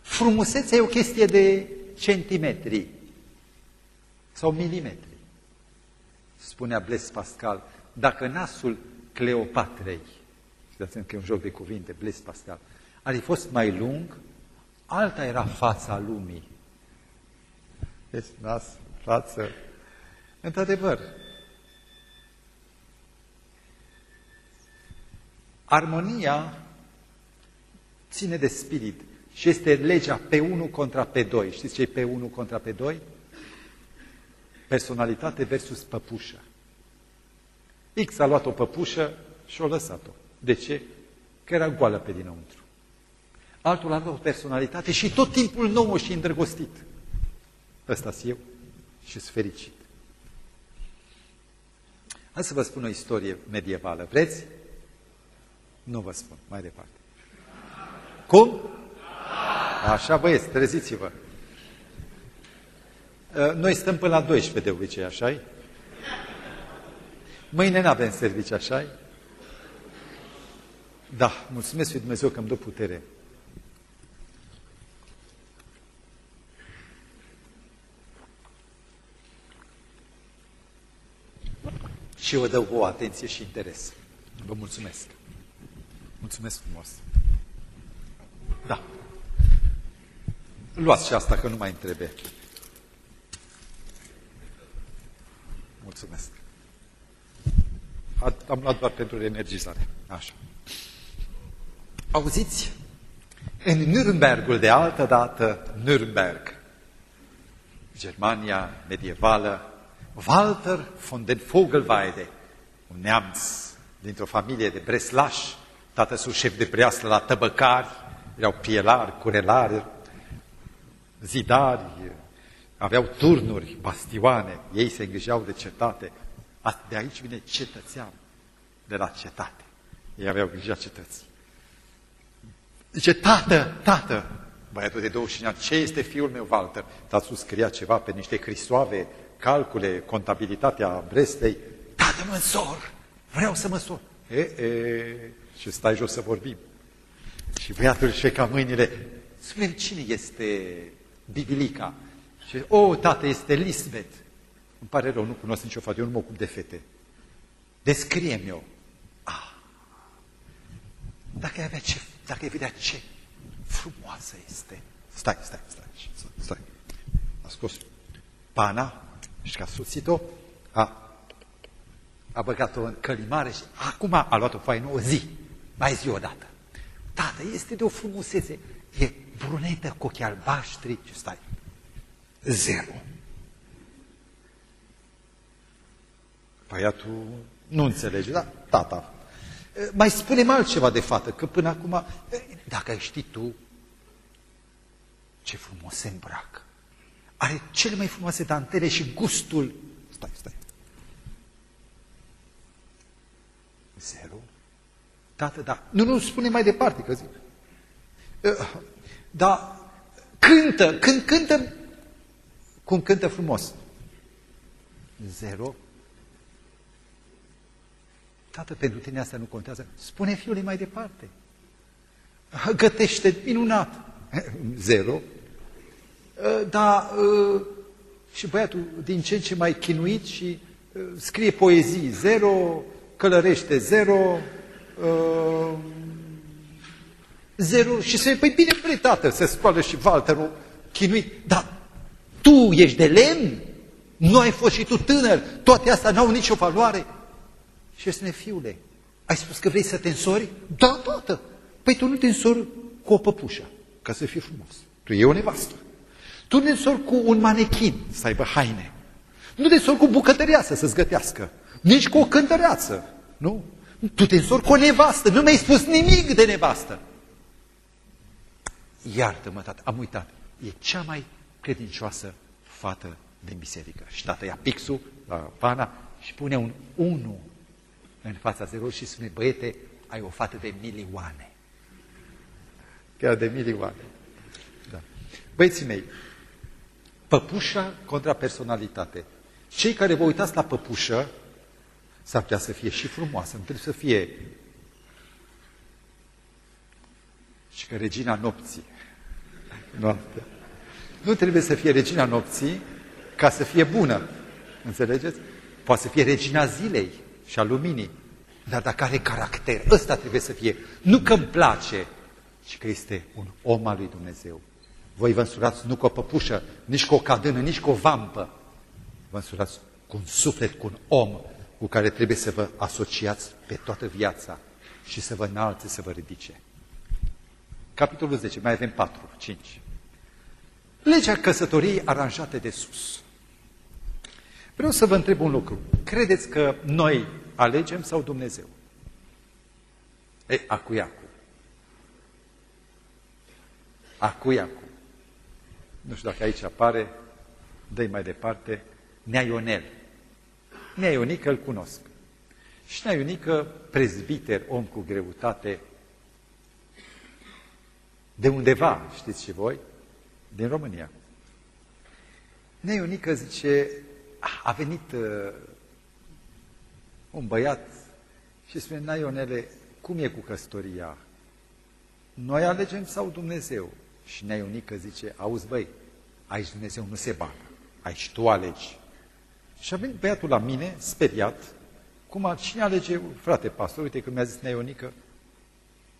Frumusețea e o chestie de centimetri sau milimetri. Spunea Blaise Pascal, dacă nasul Cleopatrei, dați că e un joc de cuvinte, Blaise Pascal, ar fi fost mai lung, alta era fața lumii. Deci nas, față. Într-adevăr, armonia ține de spirit și este legea pe 1 contra pe 2. Știți ce e pe 1 contra pe 2? Personalitate versus păpușă. X a luat o păpușă și o lăsat-o. De ce? Că era goală pe dinăuntru. Altul a luat o personalitate și tot timpul nouă și îndrăgostit. ăsta eu și sunt fericit. Hai să vă spun o istorie medievală. Vreți? Nu vă spun. Mai departe. Cum? Așa băieți, treziți-vă. Ă, noi stăm până la 12 de obicei, așa -i? Mâine nu avem servici, așa -i? Da, mulțumesc lui Dumnezeu că îmi dă putere. Și vă dau o atenție și interes. Vă mulțumesc. Mulțumesc frumos. Da. Luați și asta, că nu mai întrebe. Mulțumesc. Am luat doar pentru energizare. Așa. Auziți? În Nürnbergul de altă dată, Nürnberg, Germania medievală, Walter von den Vogelweide, un neamț dintr-o familie de breslași, tată său șef de breaslă la tăbăcari, erau pielari, curelari, zidari, aveau turnuri, bastioane, ei se îngrijeau de cetate. De aici vine cetățean, de la cetate. Ei aveau grijă cetății. Zice, tată, tată, băiatul de 25 ani, ce este fiul meu, Walter? Tatăl scria ceva pe niște crisoave, calcule, contabilitatea Brestei. Tată, măsor, vreau să măsor. E, e, și stai jos să vorbim. Și băiatul își ca mâinile. spune cine este Bibilica? Și, o, tată, este Lisbeth. Îmi pare rău, nu cunosc nicio fată, eu nu mă ocup de fete. Descrie-mi eu. Ah. Dacă ai avea ce, dacă ai vedea ce frumoasă este. Stai, stai, stai, stai. A scos pana și că a suțit-o, a, a băgat-o în călimare și acum a luat-o foaie nouă zi. Mai zi odată. Tată, este de o frumusețe. E brunetă cu ochii albaștri. Și stai. Zero. Băiatul nu înțelege, da? Tata. Mai spune altceva de fată, că până acum, dacă știi tu ce frumos se îmbracă. Are cele mai frumoase dantele și gustul. Stai, stai. Zero. Tată, da. Nu, nu, spune mai departe, că zic. Da, cântă, când cântă, cum cântă frumos. Zero. Tată, pentru tine asta nu contează. Spune fiului mai departe. Gătește minunat. Zero. Da, și băiatul din ce în ce mai chinuit și scrie poezii. Zero, călărește zero, zero și se păi bine, bine, tată, se scoală și Walterul chinuit. Dar tu ești de lemn? Nu ai fost și tu tânăr? Toate astea n-au nicio valoare? Și spune, fiule, ai spus că vrei să te însori? Da, tată. Păi tu nu te însori cu o păpușă, ca să fii frumos. Tu e o nevastă. Tu te însori cu un manechin să aibă haine. Nu te însori cu bucătăreasă să-ți gătească. Nici cu o cântăreață. Nu? Tu te însori cu o nevastă. Nu mi-ai spus nimic de nevastă. Iartă-mă, tată, am uitat. E cea mai credincioasă fată din biserică. Și tată ia pixul la pana și pune un 1 în fața zero și spune, băiete, ai o fată de milioane. Chiar de milioane. Da. Băieții mei, păpușa contra personalitate. Cei care vă uitați la păpușă, s-ar putea să fie și frumoasă, nu trebuie să fie și că regina nopții, noaptea, nu trebuie să fie regina nopții ca să fie bună. Înțelegeți? Poate să fie regina zilei și a luminii. Dar dacă are caracter, ăsta trebuie să fie. Nu că îmi place, ci că este un om al lui Dumnezeu. Voi vă însurați nu cu o păpușă, nici cu o cadână, nici cu o vampă. Vă însurați cu un suflet, cu un om cu care trebuie să vă asociați pe toată viața și să vă înalțe, să vă ridice. Capitolul 10, mai avem 4, 5. Legea căsătoriei aranjate de sus. Vreau să vă întreb un lucru. Credeți că noi alegem sau Dumnezeu? E, acu acu. Acu acu. Nu știu dacă aici apare, dă mai departe, Nea Ionel. Nea Ionică îl cunosc. Și Nea Ionică, prezbiter, om cu greutate, de undeva, știți și voi, din România. Nea Ionică zice, a venit uh, un băiat și spune, Nea Ionele, cum e cu căsătoria? Noi alegem sau Dumnezeu? Și Nea Ionică zice, auzi băi, aici Dumnezeu nu se bagă, aici tu alegi. Și a venit băiatul la mine, speriat, Cum, cine alege, frate pastor, uite că mi-a zis Neonică,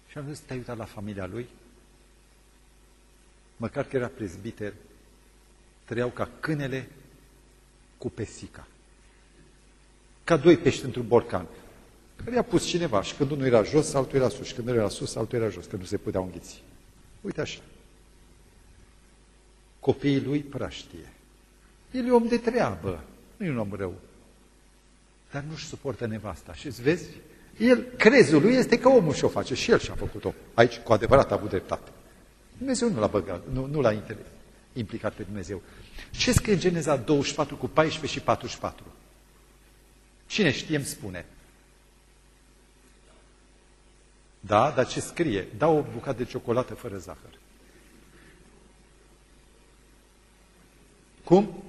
și am zis, te-ai uitat la familia lui? Măcar că era prezbiter, trăiau ca câinele cu pesica. Ca doi pești într-un borcan, care i-a pus cineva și când unul era jos, altul era sus, și când unul era sus, altul era jos, că nu se putea înghiți. Uite așa. Copiii lui praștie. El e om de treabă, nu e un om rău. Dar nu-și suportă nevasta. Și îți vezi, el, crezul lui este că omul și-o face și el și-a făcut-o. Aici, cu adevărat, a avut dreptate. Dumnezeu nu l-a băgat, nu, nu l-a implicat pe Dumnezeu. Ce scrie în Geneza 24 cu 14 și 44? Cine știe îmi spune. Da, dar ce scrie? Dau o bucată de ciocolată fără zahăr. Cum?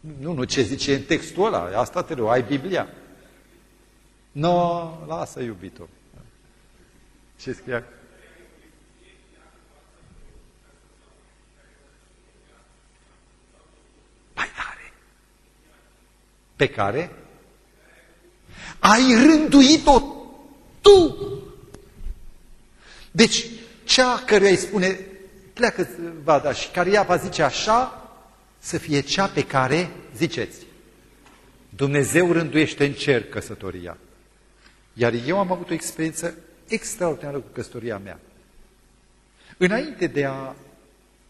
Nu, nu, ce zice în textul ăla, asta te rog, ai Biblia. Nu, no, lasă, iubito. Ce scrie? Pe care ai rânduit-o tu. Deci, cea care îi spune, pleacă, vada, și care ea va zice așa, să fie cea pe care, ziceți, Dumnezeu rânduiește în cer căsătoria. Iar eu am avut o experiență extraordinară cu căsătoria mea. Înainte de a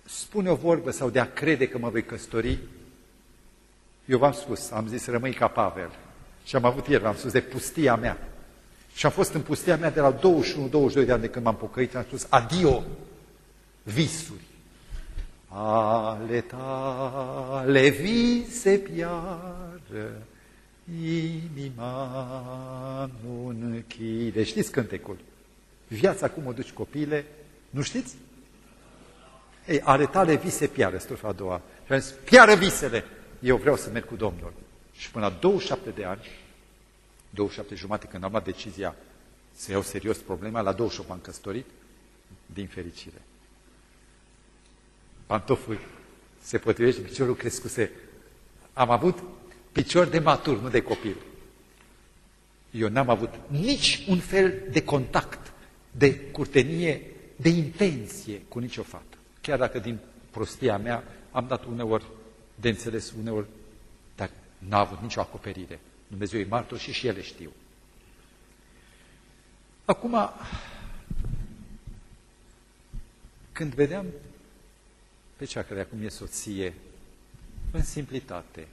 spune o vorbă sau de a crede că mă voi căsători, eu v-am spus, am zis rămâi ca Pavel. Și am avut ieri, v-am spus de pustia mea. Și am fost în pustia mea de la 21-22 de ani de când m-am pocăit, am spus adio visuri ale tale vise piară, inima nu închide. Știți cântecul? Viața cum o duci copile, nu știți? Ei, ale tale vise piară, strofa a doua. Și am zis, piară visele, eu vreau să merg cu Domnul. Și până la 27 de ani, 27 jumate, când am luat decizia să iau serios problema, la 28 m-am căsătorit, din fericire pantoful se potrivește piciorul crescuse. Am avut picior de matur, nu de copil. Eu n-am avut nici un fel de contact, de curtenie, de intenție cu nicio fată. Chiar dacă din prostia mea am dat uneori de înțeles, uneori, dar n-a avut nicio acoperire. Dumnezeu e martor și și ele știu. Acum, când vedeam pe cea care acum e soție, în simplitate.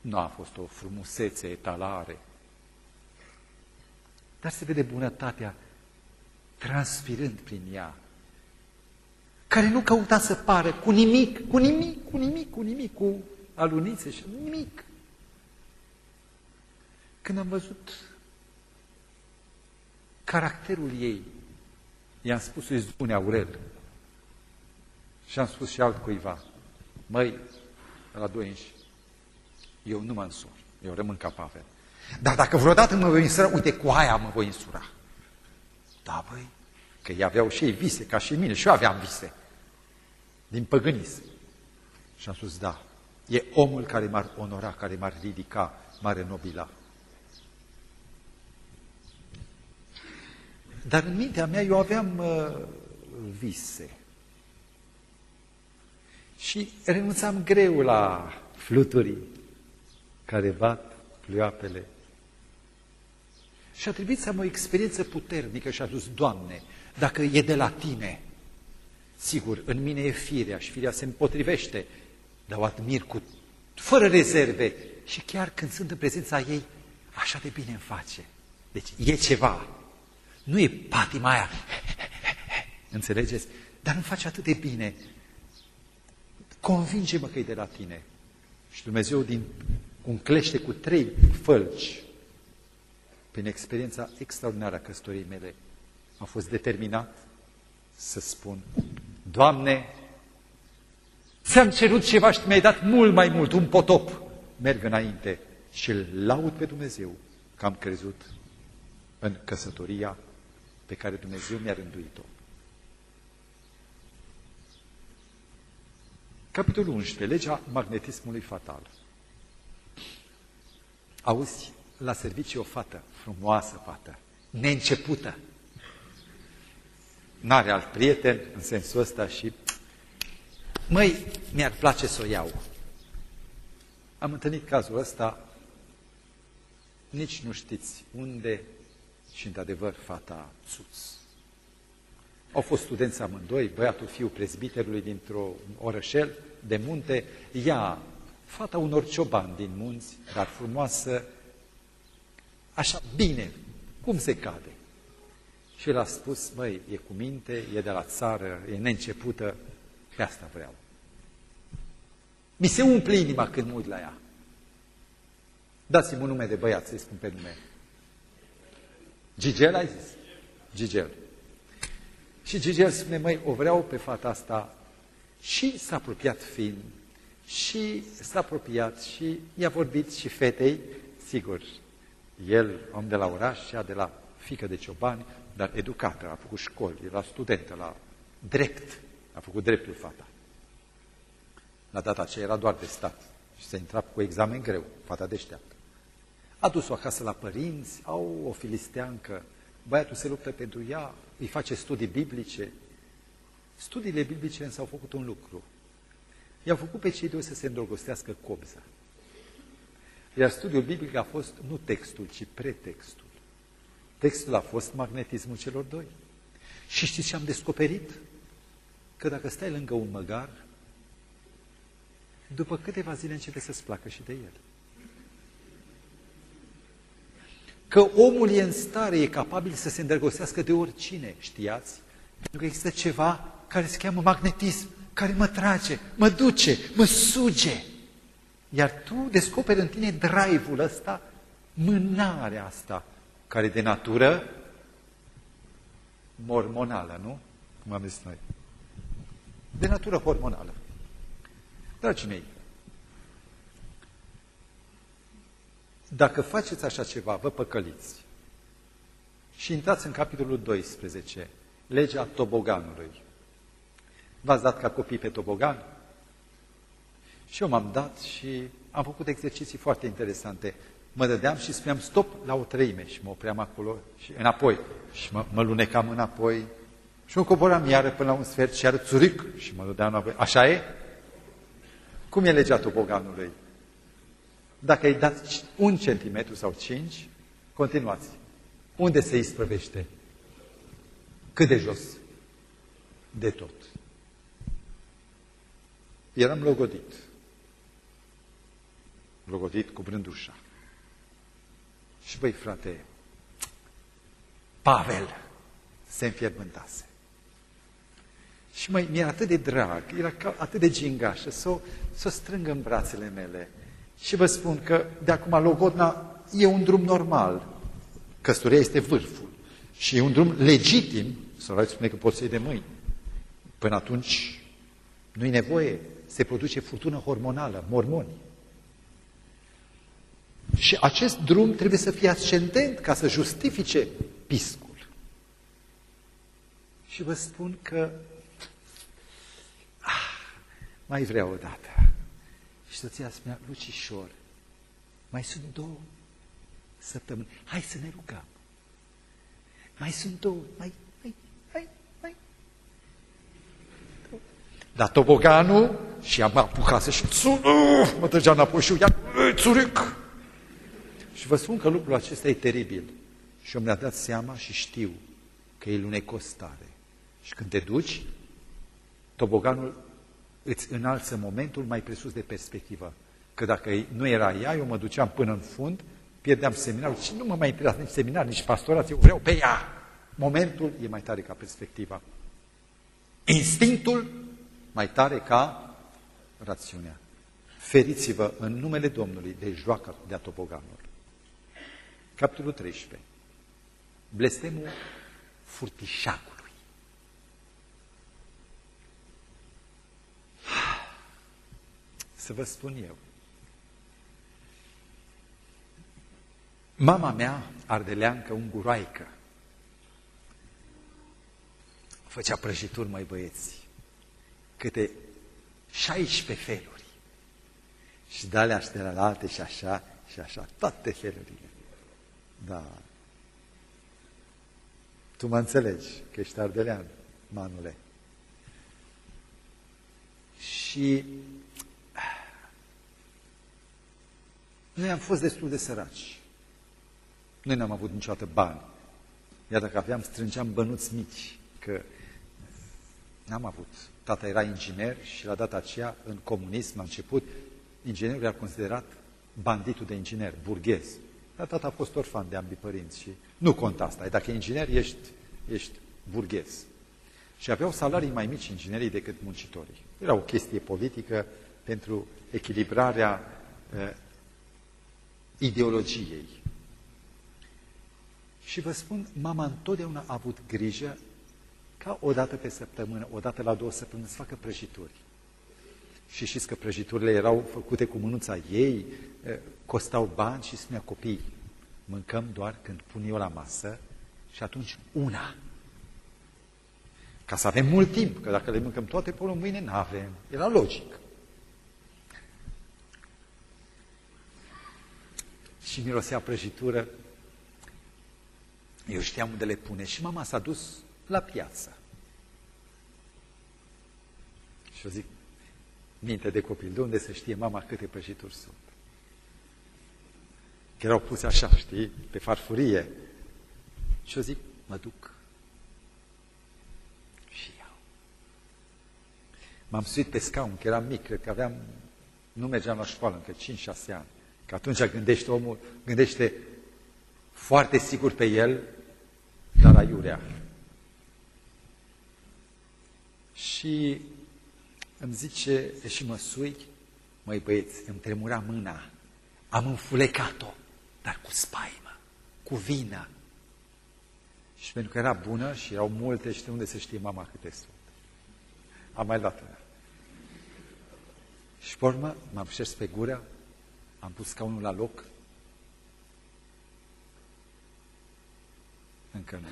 Nu a fost o frumusețe, etalare, dar se vede bunătatea transpirând prin ea, care nu căuta să pară cu nimic, cu nimic, cu nimic, cu nimic, cu alunițe și nimic. Când am văzut caracterul ei, i-am spus îi spune Aurel, și am spus și altcuiva, măi, la doi inși, eu nu mă însur, eu rămân ca Pavel. Dar dacă vreodată mă voi însura, uite, cu aia mă voi însura. Da, băi, că ei aveau și ei vise, ca și mine, și eu aveam vise. Din păgânism. Și am spus, da, e omul care m-ar onora, care m-ar ridica, m-ar renobila. Dar în mintea mea eu aveam uh, vise. Și renunțam greu la fluturii care bat plioapele. Și a trebuit să am o experiență puternică și a zis, Doamne, dacă e de la Tine, sigur, în mine e firea și firea se împotrivește, dar o admir cu, fără rezerve și chiar când sunt în prezența ei, așa de bine îmi face. Deci e ceva. Nu e patima aia. Înțelegeți? Dar îmi face atât de bine Convinge-mă că e de la tine. Și Dumnezeu din un clește cu trei fălci, prin experiența extraordinară a căsătoriei mele, am fost determinat să spun, Doamne, ți-am cerut ceva și mi-ai dat mult mai mult, un potop. Merg înainte și îl laud pe Dumnezeu că am crezut în căsătoria pe care Dumnezeu mi-a rânduit-o. Capitolul 11. Legea magnetismului fatal. auzi la serviciu o fată, frumoasă fată, neîncepută. N-are alt prieten în sensul ăsta și măi, mi-ar place să o iau. Am întâlnit cazul ăsta, nici nu știți unde și, într-adevăr, fata sus. Au fost studenți amândoi, băiatul fiu prezbiterului dintr-o orășel de munte, ea, fata unor ciobani din munți, dar frumoasă, așa bine, cum se cade. Și el a spus, măi, e cu minte, e de la țară, e neîncepută, pe asta vreau. Mi se umple inima când mă uit la ea. Dați-mi un nume de băiat, să-i spun pe nume. Gigel ai zis? Gigel. Și Gigel spune, măi, o vreau pe fata asta și s-a apropiat fiind și s-a apropiat și i-a vorbit și fetei, sigur, el, om de la oraș, și de la fică de ciobani, dar educată, a făcut școli, era studentă la drept, a făcut dreptul fata. La data aceea era doar de stat și se intra cu examen greu, fata deșteaptă. A dus-o acasă la părinți, au o filisteancă, băiatul se luptă pentru ea, îi face studii biblice. Studiile biblice însă au făcut un lucru. I-au făcut pe cei doi să se îndrăgostească cobza. Iar studiul biblic a fost nu textul, ci pretextul. Textul a fost magnetismul celor doi. Și știți ce am descoperit? Că dacă stai lângă un măgar, după câteva zile începe să-ți placă și de el. Că omul e în stare, e capabil să se îndrăgostească de oricine, știați? Pentru că există ceva care se cheamă magnetism, care mă trage, mă duce, mă suge. Iar tu descoperi în tine drive-ul ăsta, mânarea asta, care de natură hormonală, nu? Cum am zis noi. De natură hormonală. Dragii mei, dacă faceți așa ceva, vă păcăliți. Și intrați în capitolul 12, legea toboganului. V-ați dat ca copii pe tobogan? Și eu m-am dat și am făcut exerciții foarte interesante. Mă dădeam și spuneam stop la o treime și mă opream acolo și înapoi. Și mă, mă lunecam înapoi și mă coboram iară până la un sfert și iară țuric și mă dădeam înapoi. Așa e? Cum e legea toboganului? Dacă ai dat un centimetru sau cinci, continuați. Unde se isprăvește? Cât de jos? De tot. Eram logodit. Logodit cu brândușa. Și băi, frate, Pavel se înfierbântase. Și mai mi-era atât de drag, era atât de gingașă să o, să o strâng în brațele mele. Și vă spun că de acum Logodna e un drum normal. Căsătoria este vârful. Și e un drum legitim, să spune că poți să de mâini. Până atunci nu e nevoie, se produce furtună hormonală, mormoni. Și acest drum trebuie să fie ascendent ca să justifice piscul. Și vă spun că mai vreau o dată. Și soția spunea, Lucișor, mai sunt două săptămâni, hai să ne rugăm. Mai sunt două, mai, mai, mai, mai. Dar toboganul și am apucat să și mă trăgea înapoi și ia țuric. Și vă spun că lucrul acesta e teribil. Și eu mi-a dat seama și știu că e lunecos tare. Și când te duci, toboganul îți înalță momentul mai presus de perspectivă. Că dacă nu era ea, eu mă duceam până în fund, pierdeam seminarul și nu mă mai interesează nici seminar, nici pastorat, eu vreau pe ea. Momentul e mai tare ca perspectiva. Instinctul mai tare ca rațiunea. Feriți-vă în numele Domnului de joacă de atoboganul. Capitolul 13. Blestemul furtișacul. să vă spun eu. Mama mea, ardeleancă, unguroaică, făcea prăjituri, mai băieți, câte 16 feluri. Și de alea și de la alte și așa, și așa, toate felurile. Da. Tu mă înțelegi că ești ardelean, manule. Și noi am fost destul de săraci. Noi n-am avut niciodată bani. Iar dacă aveam, strângeam bănuți mici, că n-am avut. Tata era inginer și la data aceea, în comunism, la început, inginerul era considerat banditul de inginer, burghez. Dar tata a fost orfan de ambii părinți și nu conta asta. Dacă e inginer, ești, ești burghez. Și aveau salarii mai mici inginerii decât muncitorii. Era o chestie politică pentru echilibrarea uh, ideologiei. Și vă spun, mama întotdeauna a avut grijă ca o dată pe săptămână, o dată la două săptămâni să facă prăjituri. Și știți că prăjiturile erau făcute cu mânuța ei, costau bani și spunea copii, mâncăm doar când pun eu la masă și atunci una. Ca să avem mult timp, că dacă le mâncăm toate până mâine, nu avem. Era logic. Și mirosea prăjitură. Eu știam unde le pune și mama s-a dus la piață. Și eu zic, minte de copil, de unde să știe mama câte prăjituri sunt? Că erau puse așa, știi, pe farfurie. Și eu zic, mă duc. Și iau. M-am suit pe scaun, că eram mic, cred că aveam, nu mergeam la școală încă 5-6 ani. Că atunci gândește omul, gândește foarte sigur pe el, dar aiurea. Și îmi zice, și mă sui, măi băieți, îmi tremura mâna, am înfulecat-o, dar cu spaimă, cu vină. Și pentru că era bună și erau multe, știu unde să știe mama câte sunt. Am mai luat una. Și pe urmă m-am șers pe gură, am pus scaunul la loc. Încă nu.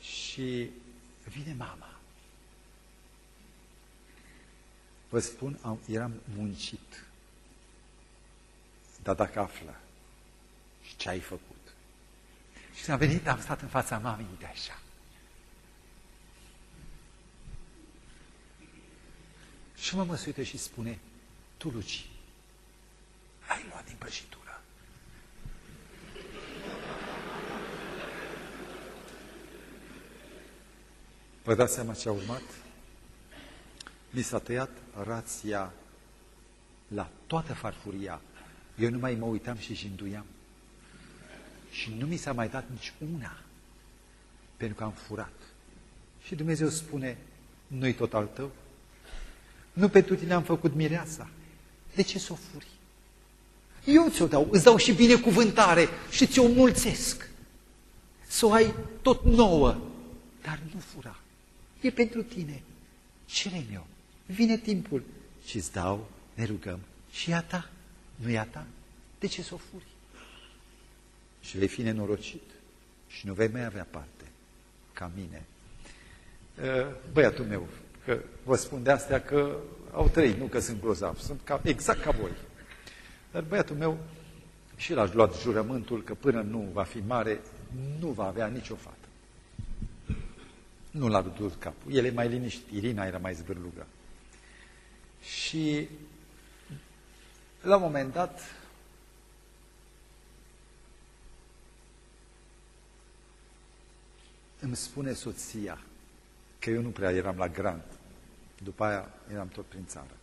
Și vine mama. Vă spun, am, eram muncit. Dar dacă află, și ce ai făcut? Și am venit, am stat în fața mamei de așa. Și mă măsuită și spune, tu, Luci, ai luat din prăjitură. Vă dați seama ce a urmat? Mi s-a tăiat rația la toată farfuria. Eu nu mai mă uitam și jinduiam. Și nu mi s-a mai dat nici una, pentru că am furat. Și Dumnezeu spune, nu-i tot al tău? Nu pentru tine am făcut mireasa. De ce să o furi? Eu ți-o dau, îți dau și binecuvântare și ți-o mulțesc. Să o ai tot nouă, dar nu fura. E pentru tine. cere eu. Vine timpul și îți dau, ne rugăm. Și ea ta, nu e a ta. De ce să o furi? Și vei fi nenorocit și nu vei mai avea parte ca mine. Ă, băiatul meu, că vă spun de astea că au trăit, nu că sunt grozav, sunt ca, exact ca voi. Dar băiatul meu și l-aș luat jurământul că până nu va fi mare, nu va avea nicio fată. Nu l-a dus capul. El e mai liniștit. Irina era mai zbârlugă. Și la un moment dat îmi spune soția că eu nu prea eram la grant. După aia eram tot prin țară.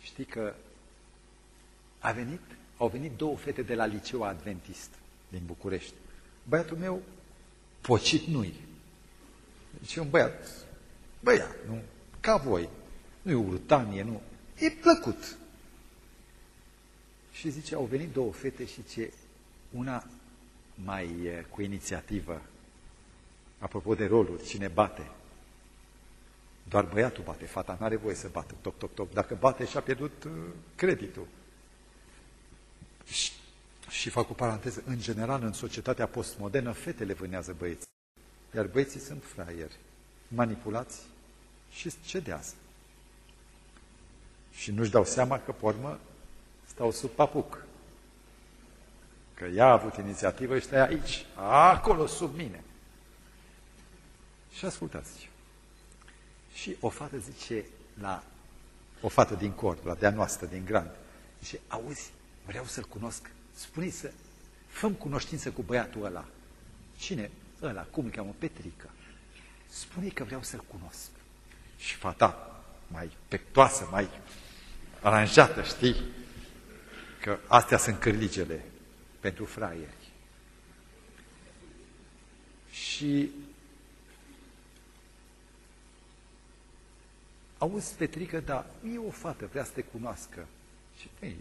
Știi că a venit, au venit două fete de la liceu adventist din București. Băiatul meu, pocit nu-i. Deci e un băiat, băiat, nu? Ca voi. Nu e urtanie, nu. E plăcut. Și zice, au venit două fete și ce una mai cu inițiativă, apropo de roluri, cine bate. Doar băiatul bate, fata nu are voie să bată, toc, toc, toc. Dacă bate și-a pierdut uh, creditul. Și, și fac o paranteză, în general, în societatea postmodernă, fetele vânează băieți. Iar băieții sunt fraieri, manipulați și cedează. Și nu-și dau seama că, pe urmă, stau sub papuc. Că ea a avut inițiativă și stai aici, acolo, sub mine. Și ascultați. Și o fată zice la o fată din cor, la de-a noastră, din Grand, zice, auzi, vreau să-l cunosc. spune să făm cunoștință cu băiatul ăla. Cine? Ăla, cum îl cheamă? Petrică. Spune că vreau să-l cunosc. Și fata, mai pectoasă, mai aranjată, știi? Că astea sunt cârligele pentru fraieri. Și auzi, Petrică, dar e o fată, vrea să te cunoască. Și, ei,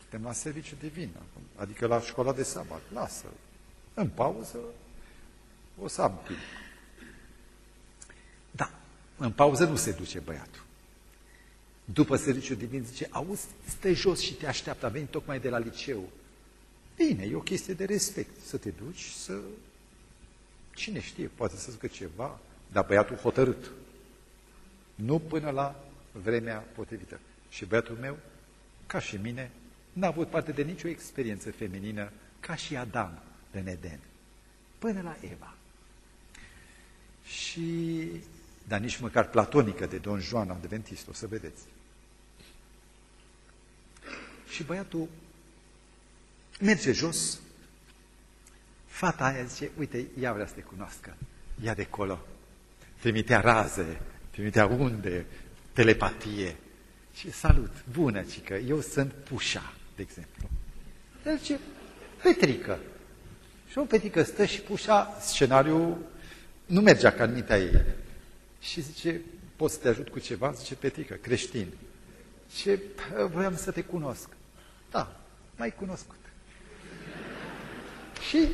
suntem la serviciu divin, adică la școala de sabat, lasă în pauză, o să am timp. Da, în pauză nu se duce băiatul. După serviciu divin zice, auzi, stă jos și te așteaptă, a venit tocmai de la liceu. Bine, e o chestie de respect, să te duci, să... Cine știe, poate să zică ceva, dar băiatul hotărât. Nu până la vremea potrivită. Și băiatul meu, ca și mine, n-a avut parte de nicio experiență feminină ca și Adam în Eden, până la Eva. Și, dar nici măcar platonică de Don Juan Adventist, o să vedeți. Și băiatul merge jos, fata aia zice, uite, ea vrea să te cunoască, ia de acolo. Trimitea raze, trimitea unde, telepatie. Și salut, bună, cică, eu sunt Pușa, de exemplu. El zice, Petrică. Și o Petrică stă și Pușa, scenariul nu mergea ca în mintea ei. Și zice, poți să te ajut cu ceva? Zice, Petrică, creștin. Ce voiam să te cunosc. Da, mai cunoscut. Și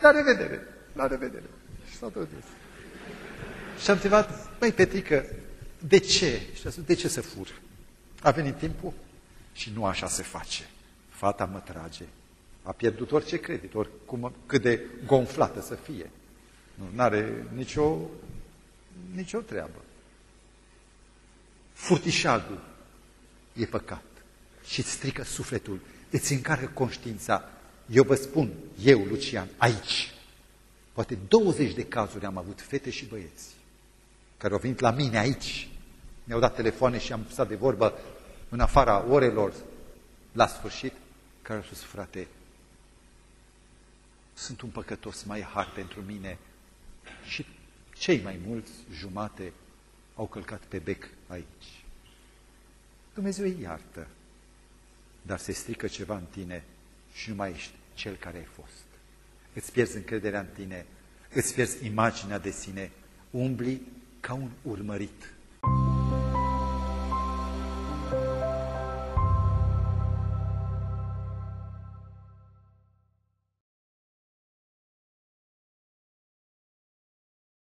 la revedere, la revedere. Și s-a dus. Și am întrebat, băi, Petrică, de ce? Și a spus, de ce să fur? A venit timpul și nu așa se face. Fata mă trage. A pierdut orice credit, oricum, cât de gonflată să fie. Nu are nicio, nicio treabă. Furtișagul e păcat și îți strică sufletul, îți încarcă conștiința. Eu vă spun, eu, Lucian, aici, poate 20 de cazuri am avut fete și băieți care au venit la mine aici, mi-au dat telefoane și am stat de vorbă în afara orelor, la sfârșit, care au spus, frate, sunt un păcătos mai har pentru mine și cei mai mulți, jumate, au călcat pe bec aici. Dumnezeu îi iartă, dar se strică ceva în tine și nu mai ești cel care ai fost. Îți pierzi încrederea în tine, îți pierzi imaginea de sine, umbli ca un urmărit